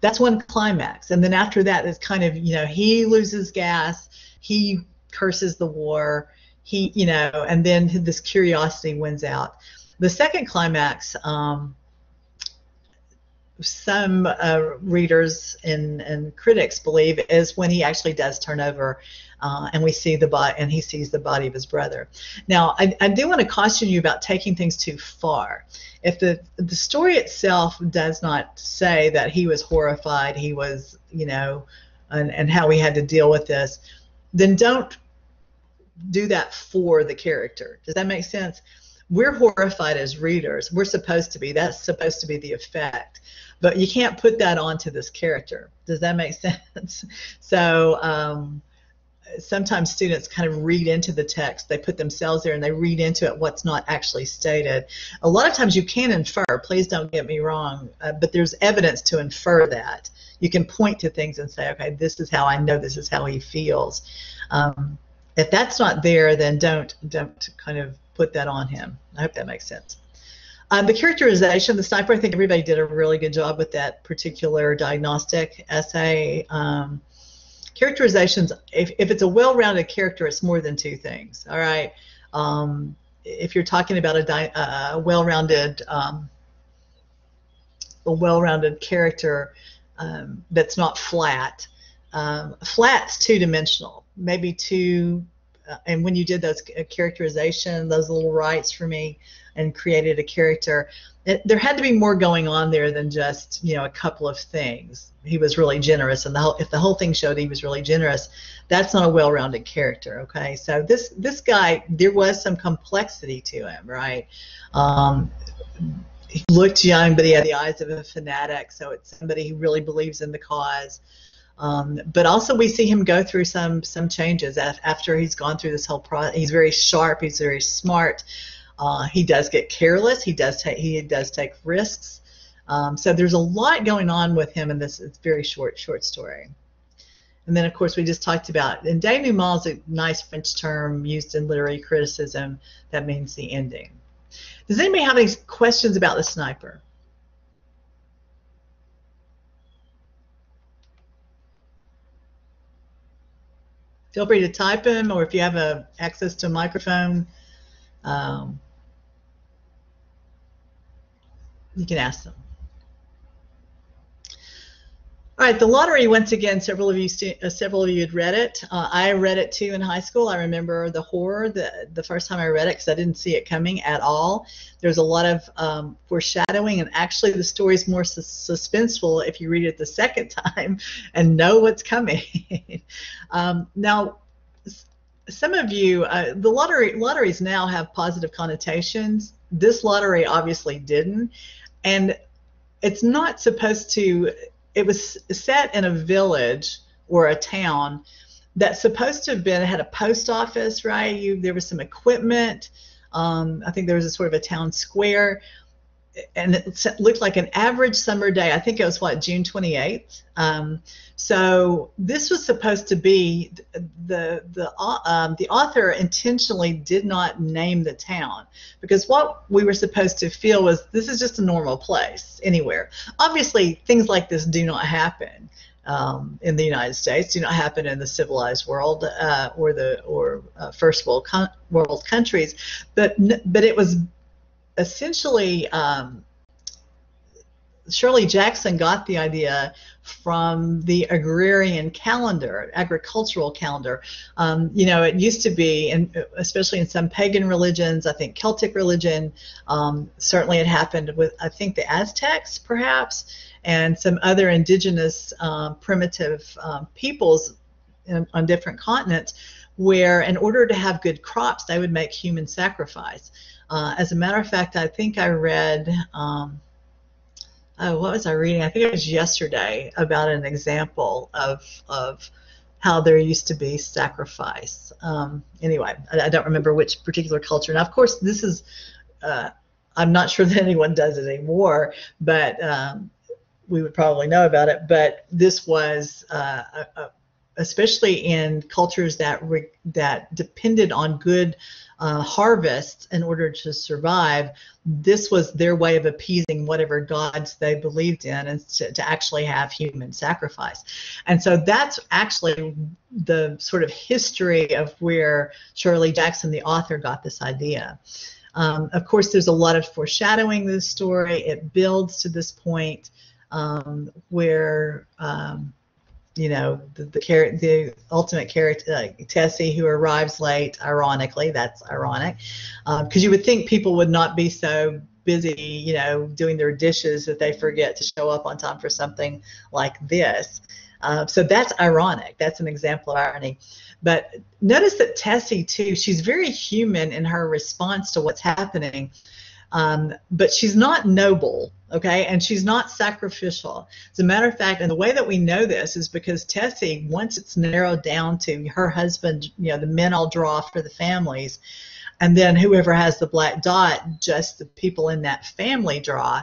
that's one climax. And then after that it's kind of you know he loses gas he curses the war he you know and then this curiosity wins out. The second climax um, some uh, readers and, and critics believe is when he actually does turn over uh, and we see the body and he sees the body of his brother now I, I do want to caution you about taking things too far if the the story itself does not say that he was horrified, he was, you know, and, and how he had to deal with this, then don't do that for the character. Does that make sense? We're horrified as readers. We're supposed to be. That's supposed to be the effect. But you can't put that onto this character. Does that make sense? So, um, sometimes students kind of read into the text. They put themselves there and they read into it what's not actually stated. A lot of times you can infer, please don't get me wrong, uh, but there's evidence to infer that. You can point to things and say, okay, this is how I know this is how he feels. Um, if that's not there, then don't don't kind of put that on him. I hope that makes sense. Um, the characterization, the sniper, I think everybody did a really good job with that particular diagnostic essay. Um, characterizations, if, if it's a well-rounded character, it's more than two things. All right. Um, if you're talking about a well-rounded um, a well-rounded character um, that's not flat. Um, flat's two-dimensional, maybe two. Uh, and when you did those characterization, those little writes for me, and created a character, it, there had to be more going on there than just you know a couple of things. He was really generous, and the whole, if the whole thing showed he was really generous, that's not a well-rounded character. Okay, so this this guy, there was some complexity to him, right? Um, he looked young, but he had the eyes of a fanatic, so it's somebody who really believes in the cause. Um, but also we see him go through some some changes after he's gone through this whole process. He's very sharp. He's very smart. Uh, he does get careless. He does take he does take risks. Um, so there's a lot going on with him in this very short short story. And then of course we just talked about and denouement is a nice French term used in literary criticism that means the ending. Does anybody have any questions about the sniper? Feel free to type them, or if you have a, access to a microphone, um, you can ask them. All right, the lottery. Once again, several of you, uh, several of you had read it. Uh, I read it too in high school. I remember the horror the the first time I read it because I didn't see it coming at all. There's a lot of um, foreshadowing, and actually, the story is more su- suspenseful if you read it the second time and know what's coming. um, now, some of you, uh, the lottery lotteries now have positive connotations. This lottery obviously didn't, and it's not supposed to it was set in a village or a town that's supposed to have been had a post office, right? You there was some equipment. Um, I think there was a sort of a town square, and it looked like an average summer day. I think it was what June 28th. Um, so this was supposed to be the the um, the author intentionally did not name the town because what we were supposed to feel was this is just a normal place anywhere. Obviously, things like this do not happen. Um, in the United States do not happen in the civilized world uh, or the or uh, first world world countries, but but it was essentially um, Shirley Jackson got the idea from the agrarian calendar, agricultural calendar. Um, you know, it used to be, and especially in some pagan religions, I think Celtic religion, um, certainly it happened with, I think, the Aztecs, perhaps, and some other indigenous um, primitive um, peoples in, on different continents, where in order to have good crops, they would make human sacrifice. Uh, as a matter of fact, I think I read. Um, oh, what was I reading? I think it was yesterday about an example of of how there used to be sacrifice. Um, anyway, I, I, don't remember which particular culture. Now, of course, this is. Uh, I'm not sure that anyone does it anymore, but um, we would probably know about it. But this was, uh, a, a, especially in cultures that re, that depended on good uh, harvests in order to survive, this was their way of appeasing whatever gods they believed in and to, to, actually have human sacrifice. And so that's actually the sort of history of where Shirley Jackson, the author, got this idea. Um, of course, there's a lot of foreshadowing this story. It builds to this point um, where um, you know, the the, the ultimate character, uh, Tessie, who arrives late. Ironically, that's ironic, because um, you would think people would not be so busy, you know, doing their dishes that they forget to show up on time for something like this. Uh, so that's ironic. That's an example of irony. But notice that Tessie too. She's very human in her response to what's happening. Um, but she's not noble, okay, and she's not sacrificial. As a matter of fact, and the way that we know this is because Tessie, once it's narrowed down to her husband, you know, the men all draw for the families, and then whoever has the black dot, just the people in that family draw.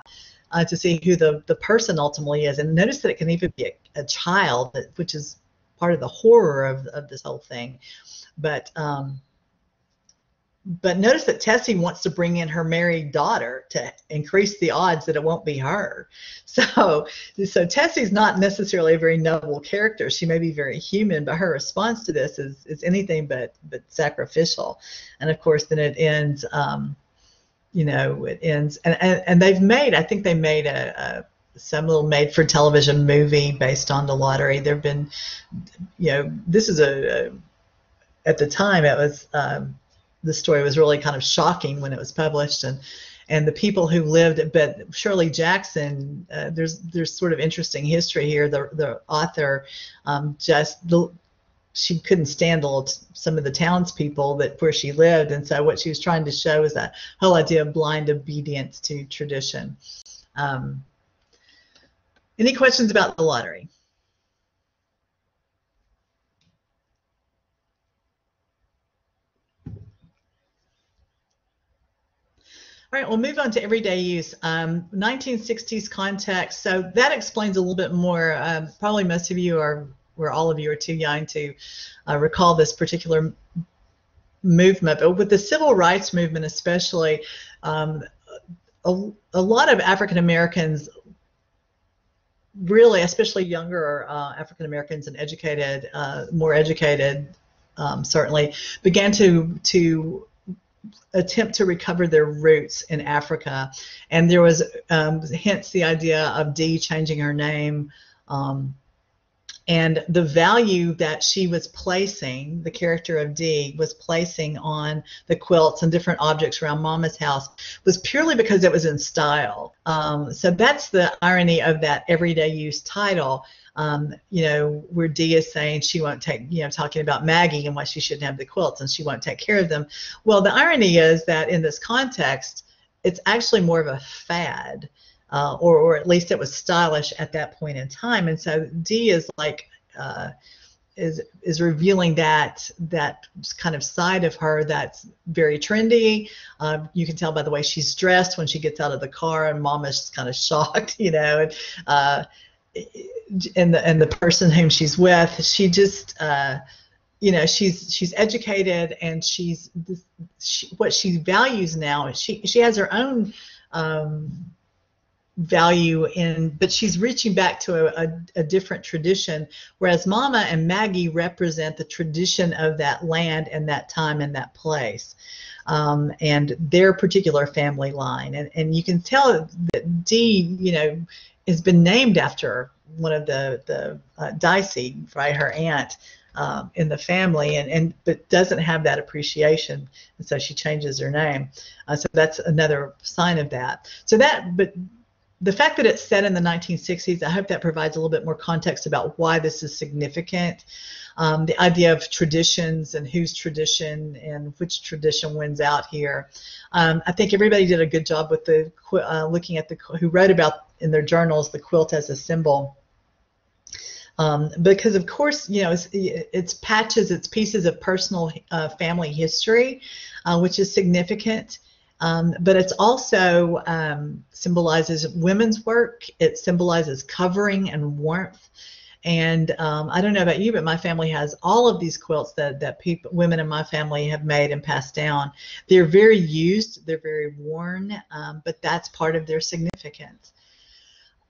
Uh, to see who the, the person ultimately is. And notice that it can even be a, a child, which is part of the horror of, of this whole thing. But um, but notice that Tessie wants to bring in her married daughter to increase the odds that it won't be her. So, so Tessie's not necessarily a very noble character. She may be very human, but her response to this is, is anything but but sacrificial. And of course, then it ends. Um, you know, it ends, and, and, and they've made. I think they made a, a some little made for television movie based on the lottery. There've been, you know, this is a, a at the time it was. Um, the story was really kind of shocking when it was published. And and the people who lived but Shirley Jackson uh, there's there's sort of interesting history here. The the author um, just the, she couldn't stand some of the townspeople that where she lived. And so what she was trying to show is that whole idea of blind obedience to tradition. Um, any questions about the lottery right, we'll move on to everyday use. Um, 1960s context. So that explains a little bit more. Um, probably most of you are, or all of you are too young to uh, recall this particular movement. But with the civil rights movement, especially, um, a, a lot of African Americans really, especially younger uh, African Americans and educated, uh, more educated, um, certainly, began to to attempt to recover their roots in Africa. And there was um, hence the idea of Dee changing her name um, and the value that she was placing, the character of Dee was placing on the quilts and different objects around Mama's house, was purely because it was in style. Um, so that's the irony of that everyday use title. Um, you know, where Dee is saying she won't take, you know, talking about Maggie and why she shouldn't have the quilts and she won't take care of them. Well, the irony is that in this context, it's actually more of a fad uh, or, or at least it was stylish at that point in time. And so Dee is like, uh, is is revealing that that kind of side of her that's very trendy. Um, you can tell by the way she's dressed when she gets out of the car, and Mama's just kind of shocked, you know. And, uh, and the and the person whom she's with, she just. Uh, you know she's she's educated and she's she, what she values now is she she has her own um, value in but she's reaching back to a, a, a, different tradition whereas mama and maggie represent the tradition of that land and that time and that place um, and their particular family line. And, and you can tell that dee you know has been named after one of the the uh, dicey right her aunt um, in the family and, and but doesn't have that appreciation and so she changes her name. Uh, so that's another sign of that. So that but the fact that it's set in the 1960s, I hope that provides a little bit more context about why this is significant. Um, the idea of traditions and whose tradition and which tradition wins out here. Um, I think everybody did a good job with the uh, looking at the who wrote about in their journals the quilt as a symbol. Um, because of course, you know, it's, it's, patches, it's pieces of personal uh, family history, uh, which is significant. Um, but it's also um, symbolizes women's work. It symbolizes covering and warmth. And um, I don't know about you, but my family has all of these quilts that that people, women in my family have made and passed down. They're very used, they're very worn, um, but that's part of their significance.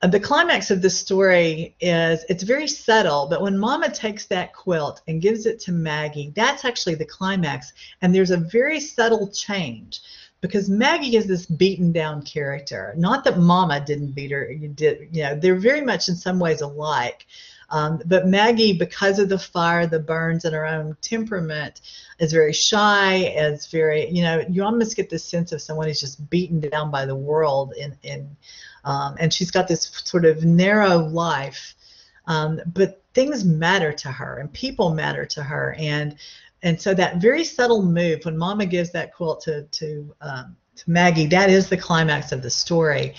Uh, the climax of this story is it's very subtle, but when Mama takes that quilt and gives it to Maggie, that's actually the climax, and there's a very subtle change because Maggie is this beaten down character. Not that Mama didn't beat her. You did, you know, they're very much in some ways alike. Um, but Maggie, because of the fire, the burns, and her own temperament, is very shy. Is very, you know, you almost get this sense of someone who's just beaten down by the world, in, in um, and she's got this sort of narrow life. Um, but things matter to her, and people matter to her, and and so that very subtle move when Mama gives that quilt to to um, to Maggie, that is the climax of the story,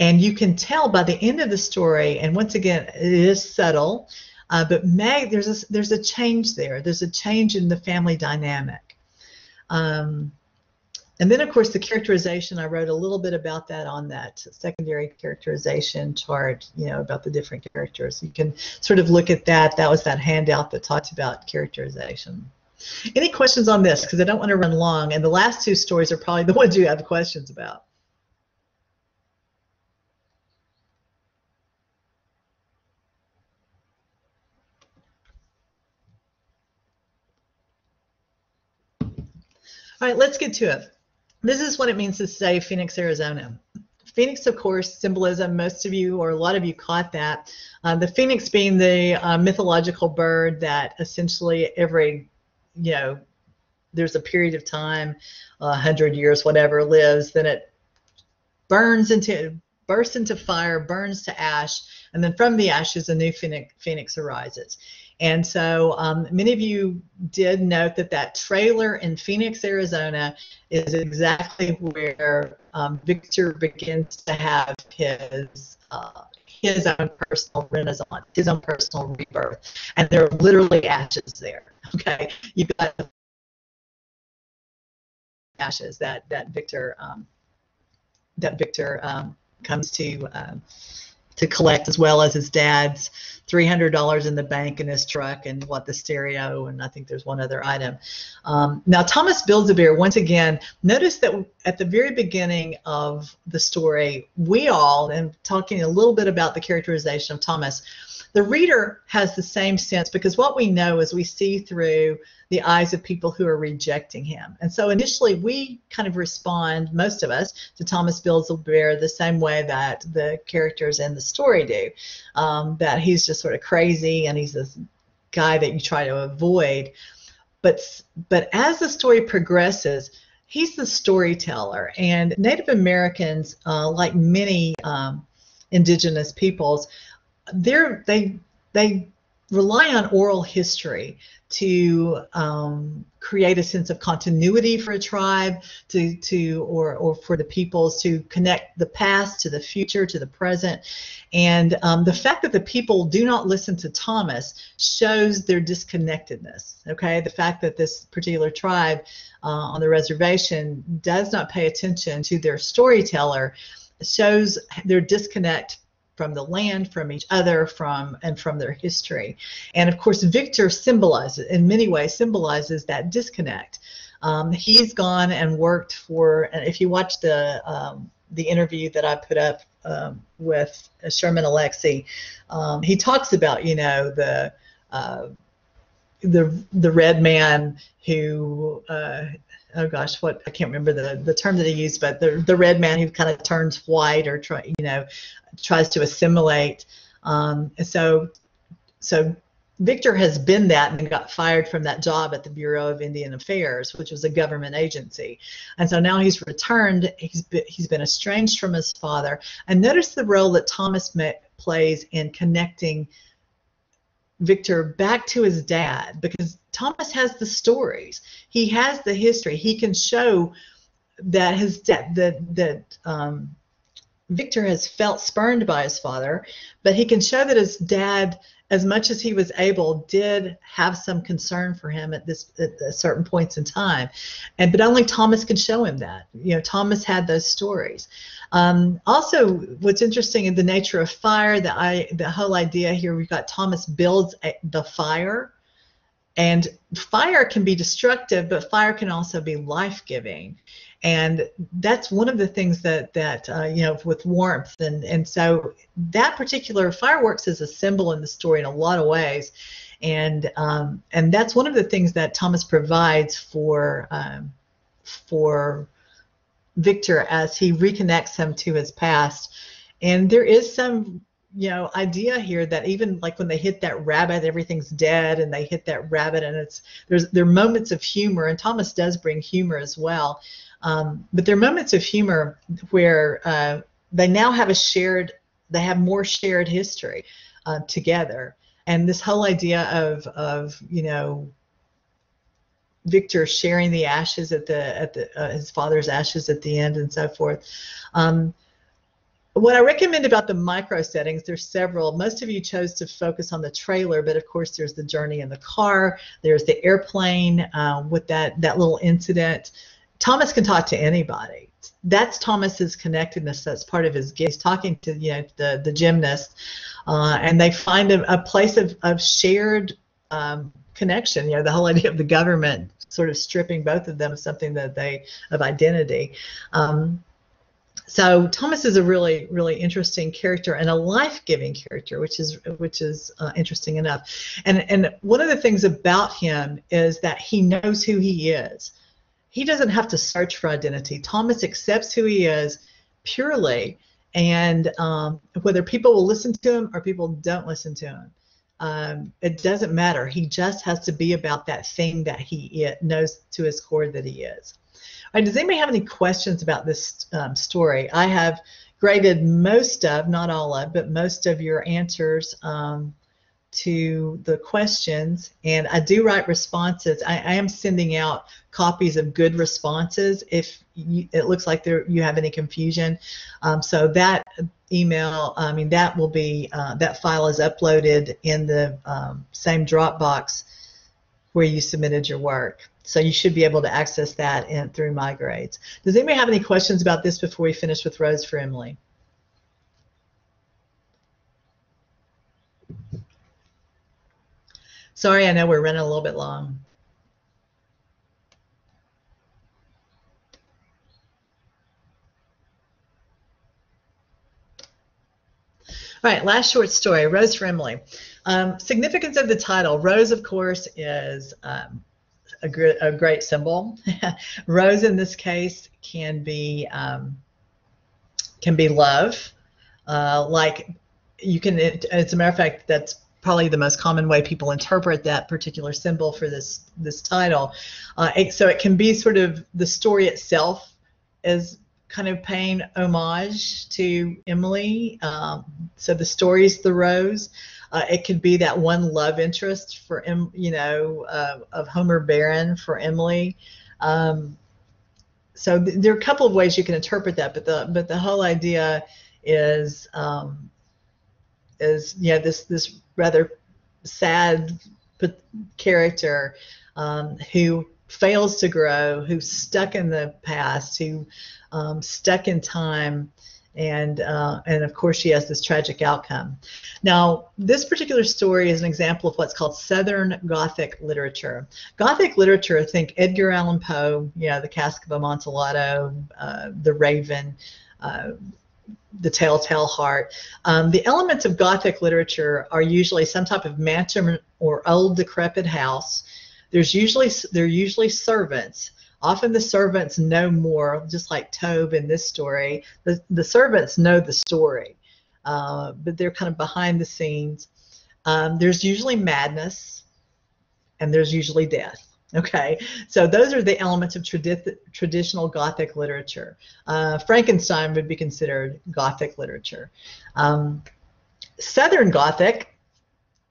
and you can tell by the end of the story. And once again, it is subtle, uh, but Mag, there's a there's a change there. There's a change in the family dynamic. Um, and then, of course, the characterization, I wrote a little bit about that on that secondary characterization chart, you know, about the different characters. You can sort of look at that. That was that handout that talked about characterization. Any questions on this? Because I don't want to run long, and the last two stories are probably the ones you have questions about. All right, let's get to it. This is what it means to say Phoenix, Arizona. Phoenix, of course, symbolism. Most of you, or a lot of you, caught that. Uh, the phoenix being the uh, mythological bird that essentially every you know, there's a period of time, a hundred years, whatever, lives, then it burns into, bursts into fire, burns to ash, and then from the ashes a new phoenix, phoenix arises. And so um, many of you did note that that trailer in Phoenix, Arizona is exactly where um, Victor begins to have his uh, his own personal renaissance, his own personal rebirth. And there are literally ashes there. Okay, you've got ashes that that Victor um, that Victor um, comes to um, to collect, as well as his dad's $300 in the bank in his truck and what the stereo and I think there's one other item. Um, now Thomas Builds-the-Fire, once again, notice that at the very beginning of the story, we all, and talking a little bit about the characterization of Thomas, the reader has the same sense because what we know is we see through the eyes of people who are rejecting him. And so initially we kind of respond, most of us, to Thomas Builds-the-Fire the same way that the characters in the story do. Um, that he's just sort of crazy and he's this guy that you try to avoid. But, but as the story progresses, he's the storyteller. And Native Americans, uh, like many um, indigenous peoples, they're, they, they rely on oral history to um, create a sense of continuity for a tribe, to, to or, or for the peoples to connect the past to the future to the present. And um, the fact that the people do not listen to Thomas shows their disconnectedness. Okay, the fact that this particular tribe uh, on the reservation does not pay attention to their storyteller shows their disconnect from the land, from each other, from and from their history. And of course, Victor symbolizes, in many ways, symbolizes that disconnect. Um, he's gone and worked for. And if you watch the um, the interview that I put up um, with Sherman Alexie, um, he talks about you know the uh, the the red man who uh, oh gosh, what I can't remember the, the term that he used, but the the red man who kind of turns white or try, you know tries to assimilate. Um, so so Victor has been that and got fired from that job at the Bureau of Indian Affairs, which was a government agency. And so now he's returned. He's been, he's been estranged from his father. And notice the role that Thomas Met plays in connecting Victor back to his dad because Thomas has the stories. He has the history. He can show that his dad that that um, Victor has felt spurned by his father, but he can show that his dad, as much as he was able, did have some concern for him at this at certain points in time, and but only Thomas can show him that. You know, Thomas had those stories. Um, also, what's interesting in the nature of fire, the I the whole idea here, we've got Thomas builds a, the fire and fire can be destructive, but fire can also be life-giving. And that's one of the things that that uh, you know with warmth and and so that particular fireworks is a symbol in the story in a lot of ways, and um, and that's one of the things that Thomas provides for um, for Victor as he reconnects him to his past. And there is some you know idea here that even like when they hit that rabbit everything's dead and they hit that rabbit and it's there's there are moments of humor and thomas does bring humor as well. Um, but there are moments of humor where uh, they now have a shared they have more shared history uh, together. And this whole idea of of you know Victor sharing the ashes at the at the uh, his father's ashes at the end and so forth um, what I recommend about the micro settings, there's several. Most of you chose to focus on the trailer, but of course there's the journey in the car, there's the airplane uh, with that, that little incident. Thomas can talk to anybody. That's Thomas's connectedness. That's part of his gift. He's talking to you know the the gymnast, uh, and they find a, a place of, of shared um, connection. You know the whole idea of the government sort of stripping both of them of something that they of identity. Um, so Thomas is a really, really interesting character and a life-giving character, which is which is uh, interesting enough. And and one of the things about him is that he knows who he is. He doesn't have to search for identity. Thomas accepts who he is purely, and um, whether people will listen to him or people don't listen to him, um, it doesn't matter. He just has to be about that thing that he is, knows to his core that he is. Does anybody have any questions about this um, story? I have graded most of, not all of, but most of your answers um, to the questions, and I do write responses. I, I am sending out copies of good responses if you, it looks like there you have any confusion. Um, so that email, I mean, that will be uh, that file is uploaded in the um, same Dropbox where you submitted your work. So you should be able to access that in, through My Grades. Does anybody have any questions about this before we finish with Rose for Emily? Sorry, I know we're running a little bit long. All right, last short story, Rose for Emily. Um, significance of the title. Rose, of course, is um, a, gr- a, great symbol. Rose in this case can be um, can be love. Uh, like you can, it, as a matter of fact, that's probably the most common way people interpret that particular symbol for this this title. Uh, it, so it can be sort of the story itself is kind of paying homage to Emily. Um, so the story's the rose. Uh, it could be that one love interest for you know uh, of Homer Barron for Emily. Um, so th- there are a couple of ways you can interpret that, but the but the whole idea is um, is yeah this this rather sad character um, who fails to grow, who's stuck in the past, who um, stuck in time, and uh, and of course she has this tragic outcome. Now, this particular story is an example of what's called Southern Gothic literature. Gothic literature, I think Edgar Allan Poe, you know, The Cask of Amontillado, uh, The Raven. Uh, the Telltale Heart. Um, the elements of Gothic literature are usually some type of mansion or old decrepit house. There's usually they're usually servants. Often the servants know more, just like Tobe in this story. The, the servants know the story, uh, but they're kind of behind the scenes. Um, there's usually madness, and there's usually death. Okay, so those are the elements of tradi- traditional Gothic literature. Uh, Frankenstein would be considered Gothic literature. Um, Southern Gothic,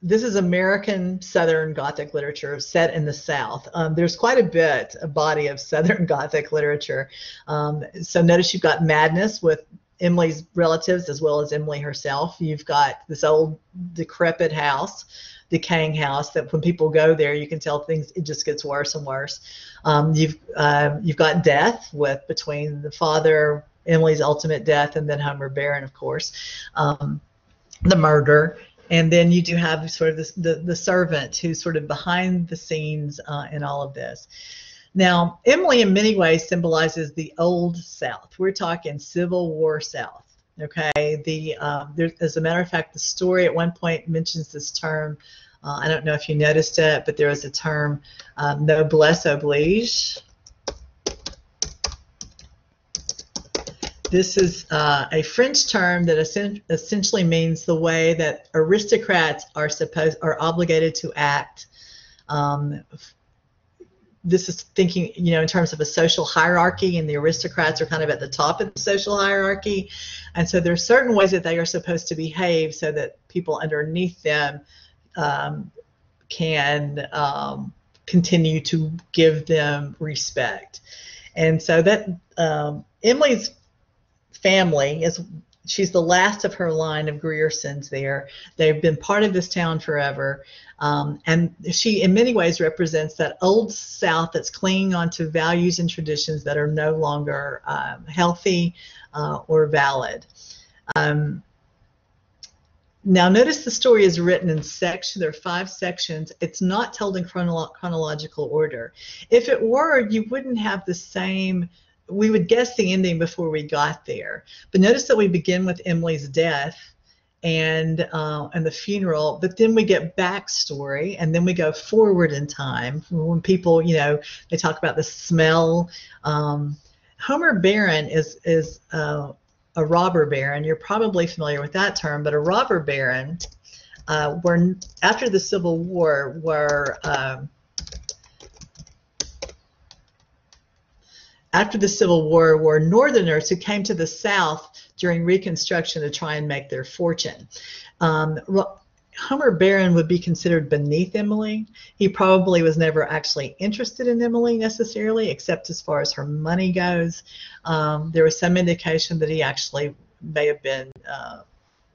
this is American Southern Gothic literature set in the South. Um, there's quite a bit, a body of Southern Gothic literature. Um, so notice you've got Madness with Emily's relatives as well as Emily herself. You've got this old decrepit house decaying house that when people go there, you can tell things it just gets worse and worse. Um, you've uh, you've got death with between the father, Emily's ultimate death, and then Homer Barron, of course, um, the murder. And then you do have sort of this, the the servant who's sort of behind the scenes uh, in all of this. Now, Emily, in many ways, symbolizes the old South. We're talking Civil War South. Okay, the uh, there, as a matter of fact, the story at one point mentions this term. Uh, I don't know if you noticed it, but there is a term, um, noblesse oblige. This is uh, a French term that essentially means the way that aristocrats are supposed are obligated to act um, this is thinking, you know, in terms of a social hierarchy, and the aristocrats are kind of at the top of the social hierarchy. And so there are certain ways that they are supposed to behave so that people underneath them um, can um, continue to give them respect. And so that um, Emily's family is she's the last of her line of Griersons there. They've been part of this town forever. Um, and she, in many ways, represents that old South that's clinging onto values and traditions that are no longer um, healthy uh, or valid. Um, now, notice the story is written in section. There are five sections. It's not told in chronolo- chronological order. If it were, you wouldn't have the same we would guess the ending before we got there. But notice that we begin with Emily's death and uh, and the funeral, but then we get backstory, and then we go forward in time when people, you know, they talk about the smell. Um, Homer Barron is is uh, a robber baron. You're probably familiar with that term, but a robber baron, uh, were after the Civil War, were um, after the Civil War were Northerners who came to the South during Reconstruction to try and make their fortune. Um, Homer Barron would be considered beneath Emily. He probably was never actually interested in Emily necessarily, except as far as her money goes. Um, there was some indication that he actually may have been uh,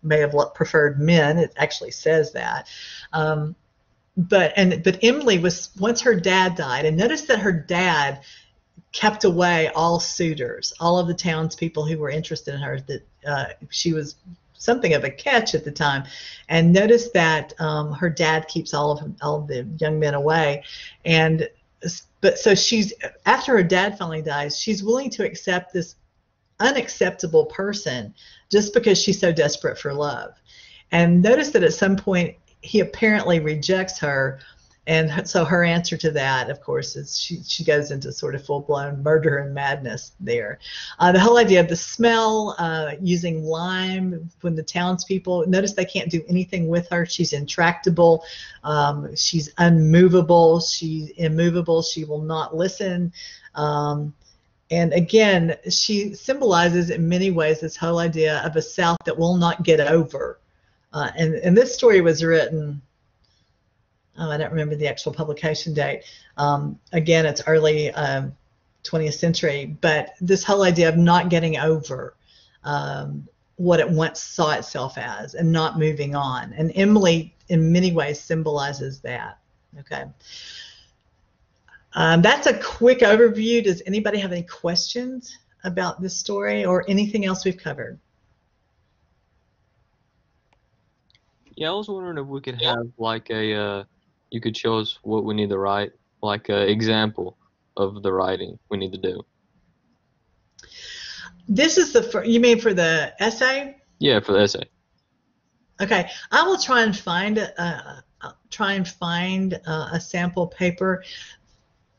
may have preferred men. It actually says that. Um, but and but Emily was once her dad died, and notice that her dad kept away all suitors, all of the townspeople who were interested in her. That uh, she was something of a catch at the time, and notice that um, her dad keeps all of all of the young men away, and but so she's after her dad finally dies, she's willing to accept this unacceptable person just because she's so desperate for love. And notice that at some point he apparently rejects her and so her answer to that, of course, is she, she goes into sort of full blown murder and madness there. Uh, the whole idea of the smell, uh, using lime when the townspeople notice they can't do anything with her. She's intractable. Um, she's unmovable. She's immovable. She will not listen. Um, and again, she symbolizes in many ways this whole idea of a South that will not get over. Uh, and, and this story was written I don't remember the actual publication date. Um, again, it's early um, 20th century, but this whole idea of not getting over um, what it once saw itself as and not moving on. And Emily, in many ways, symbolizes that. Okay. Um, that's a quick overview. Does anybody have any questions about this story or anything else we've covered? Yeah, I was wondering if we could have like a uh, you could show us what we need to write, like an example of the writing we need to do. This is the fir- you mean for the essay? Yeah, for the essay. Okay, I will try and find uh, try and find uh, a sample paper.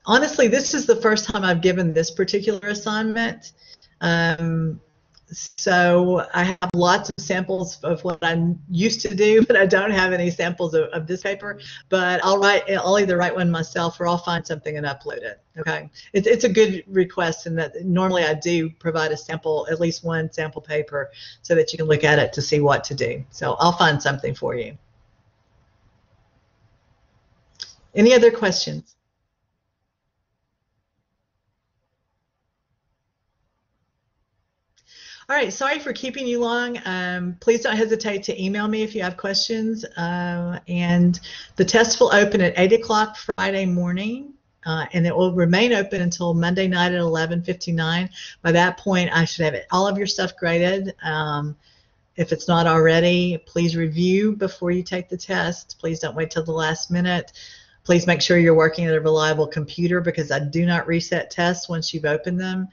Honestly, this is the first time I've given this particular assignment. Um, so I have lots of samples of what I'm used to do, but I don't have any samples of, of, this paper. But I'll write, I'll either write one myself or I'll find something and upload it. Okay, it's it's a good request, and that normally I do provide a sample, at least one sample paper, so that you can look at it to see what to do. So I'll find something for you. Any other questions? All right, sorry for keeping you long. Um, please don't hesitate to email me if you have questions. Uh, and the test will open at 8 o'clock Friday morning. Uh, and it will remain open until Monday night at 11:59. By that point, I should have all of your stuff graded. Um, if it's not already, please review before you take the test. Please don't wait till the last minute. Please make sure you're working at a reliable computer because I do not reset tests once you've opened them.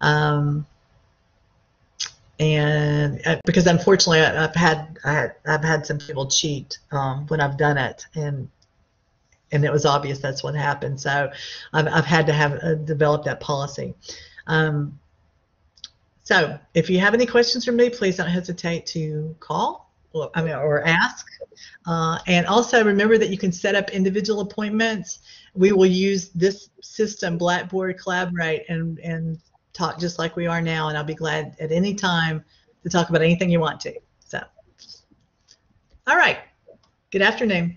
Um, and uh, because unfortunately I've had I, I've had some people cheat um, when I've done it. And and it was obvious that's what happened. So I've, I've had to have uh, developed that policy. Um, so if you have any questions for me please don't hesitate to call or, I mean, or ask. Uh, and also remember that you can set up individual appointments. We will use this system Blackboard Collaborate and and talk just like we are now, and I'll be glad at any time to talk about anything you want to. So, all right. Good afternoon.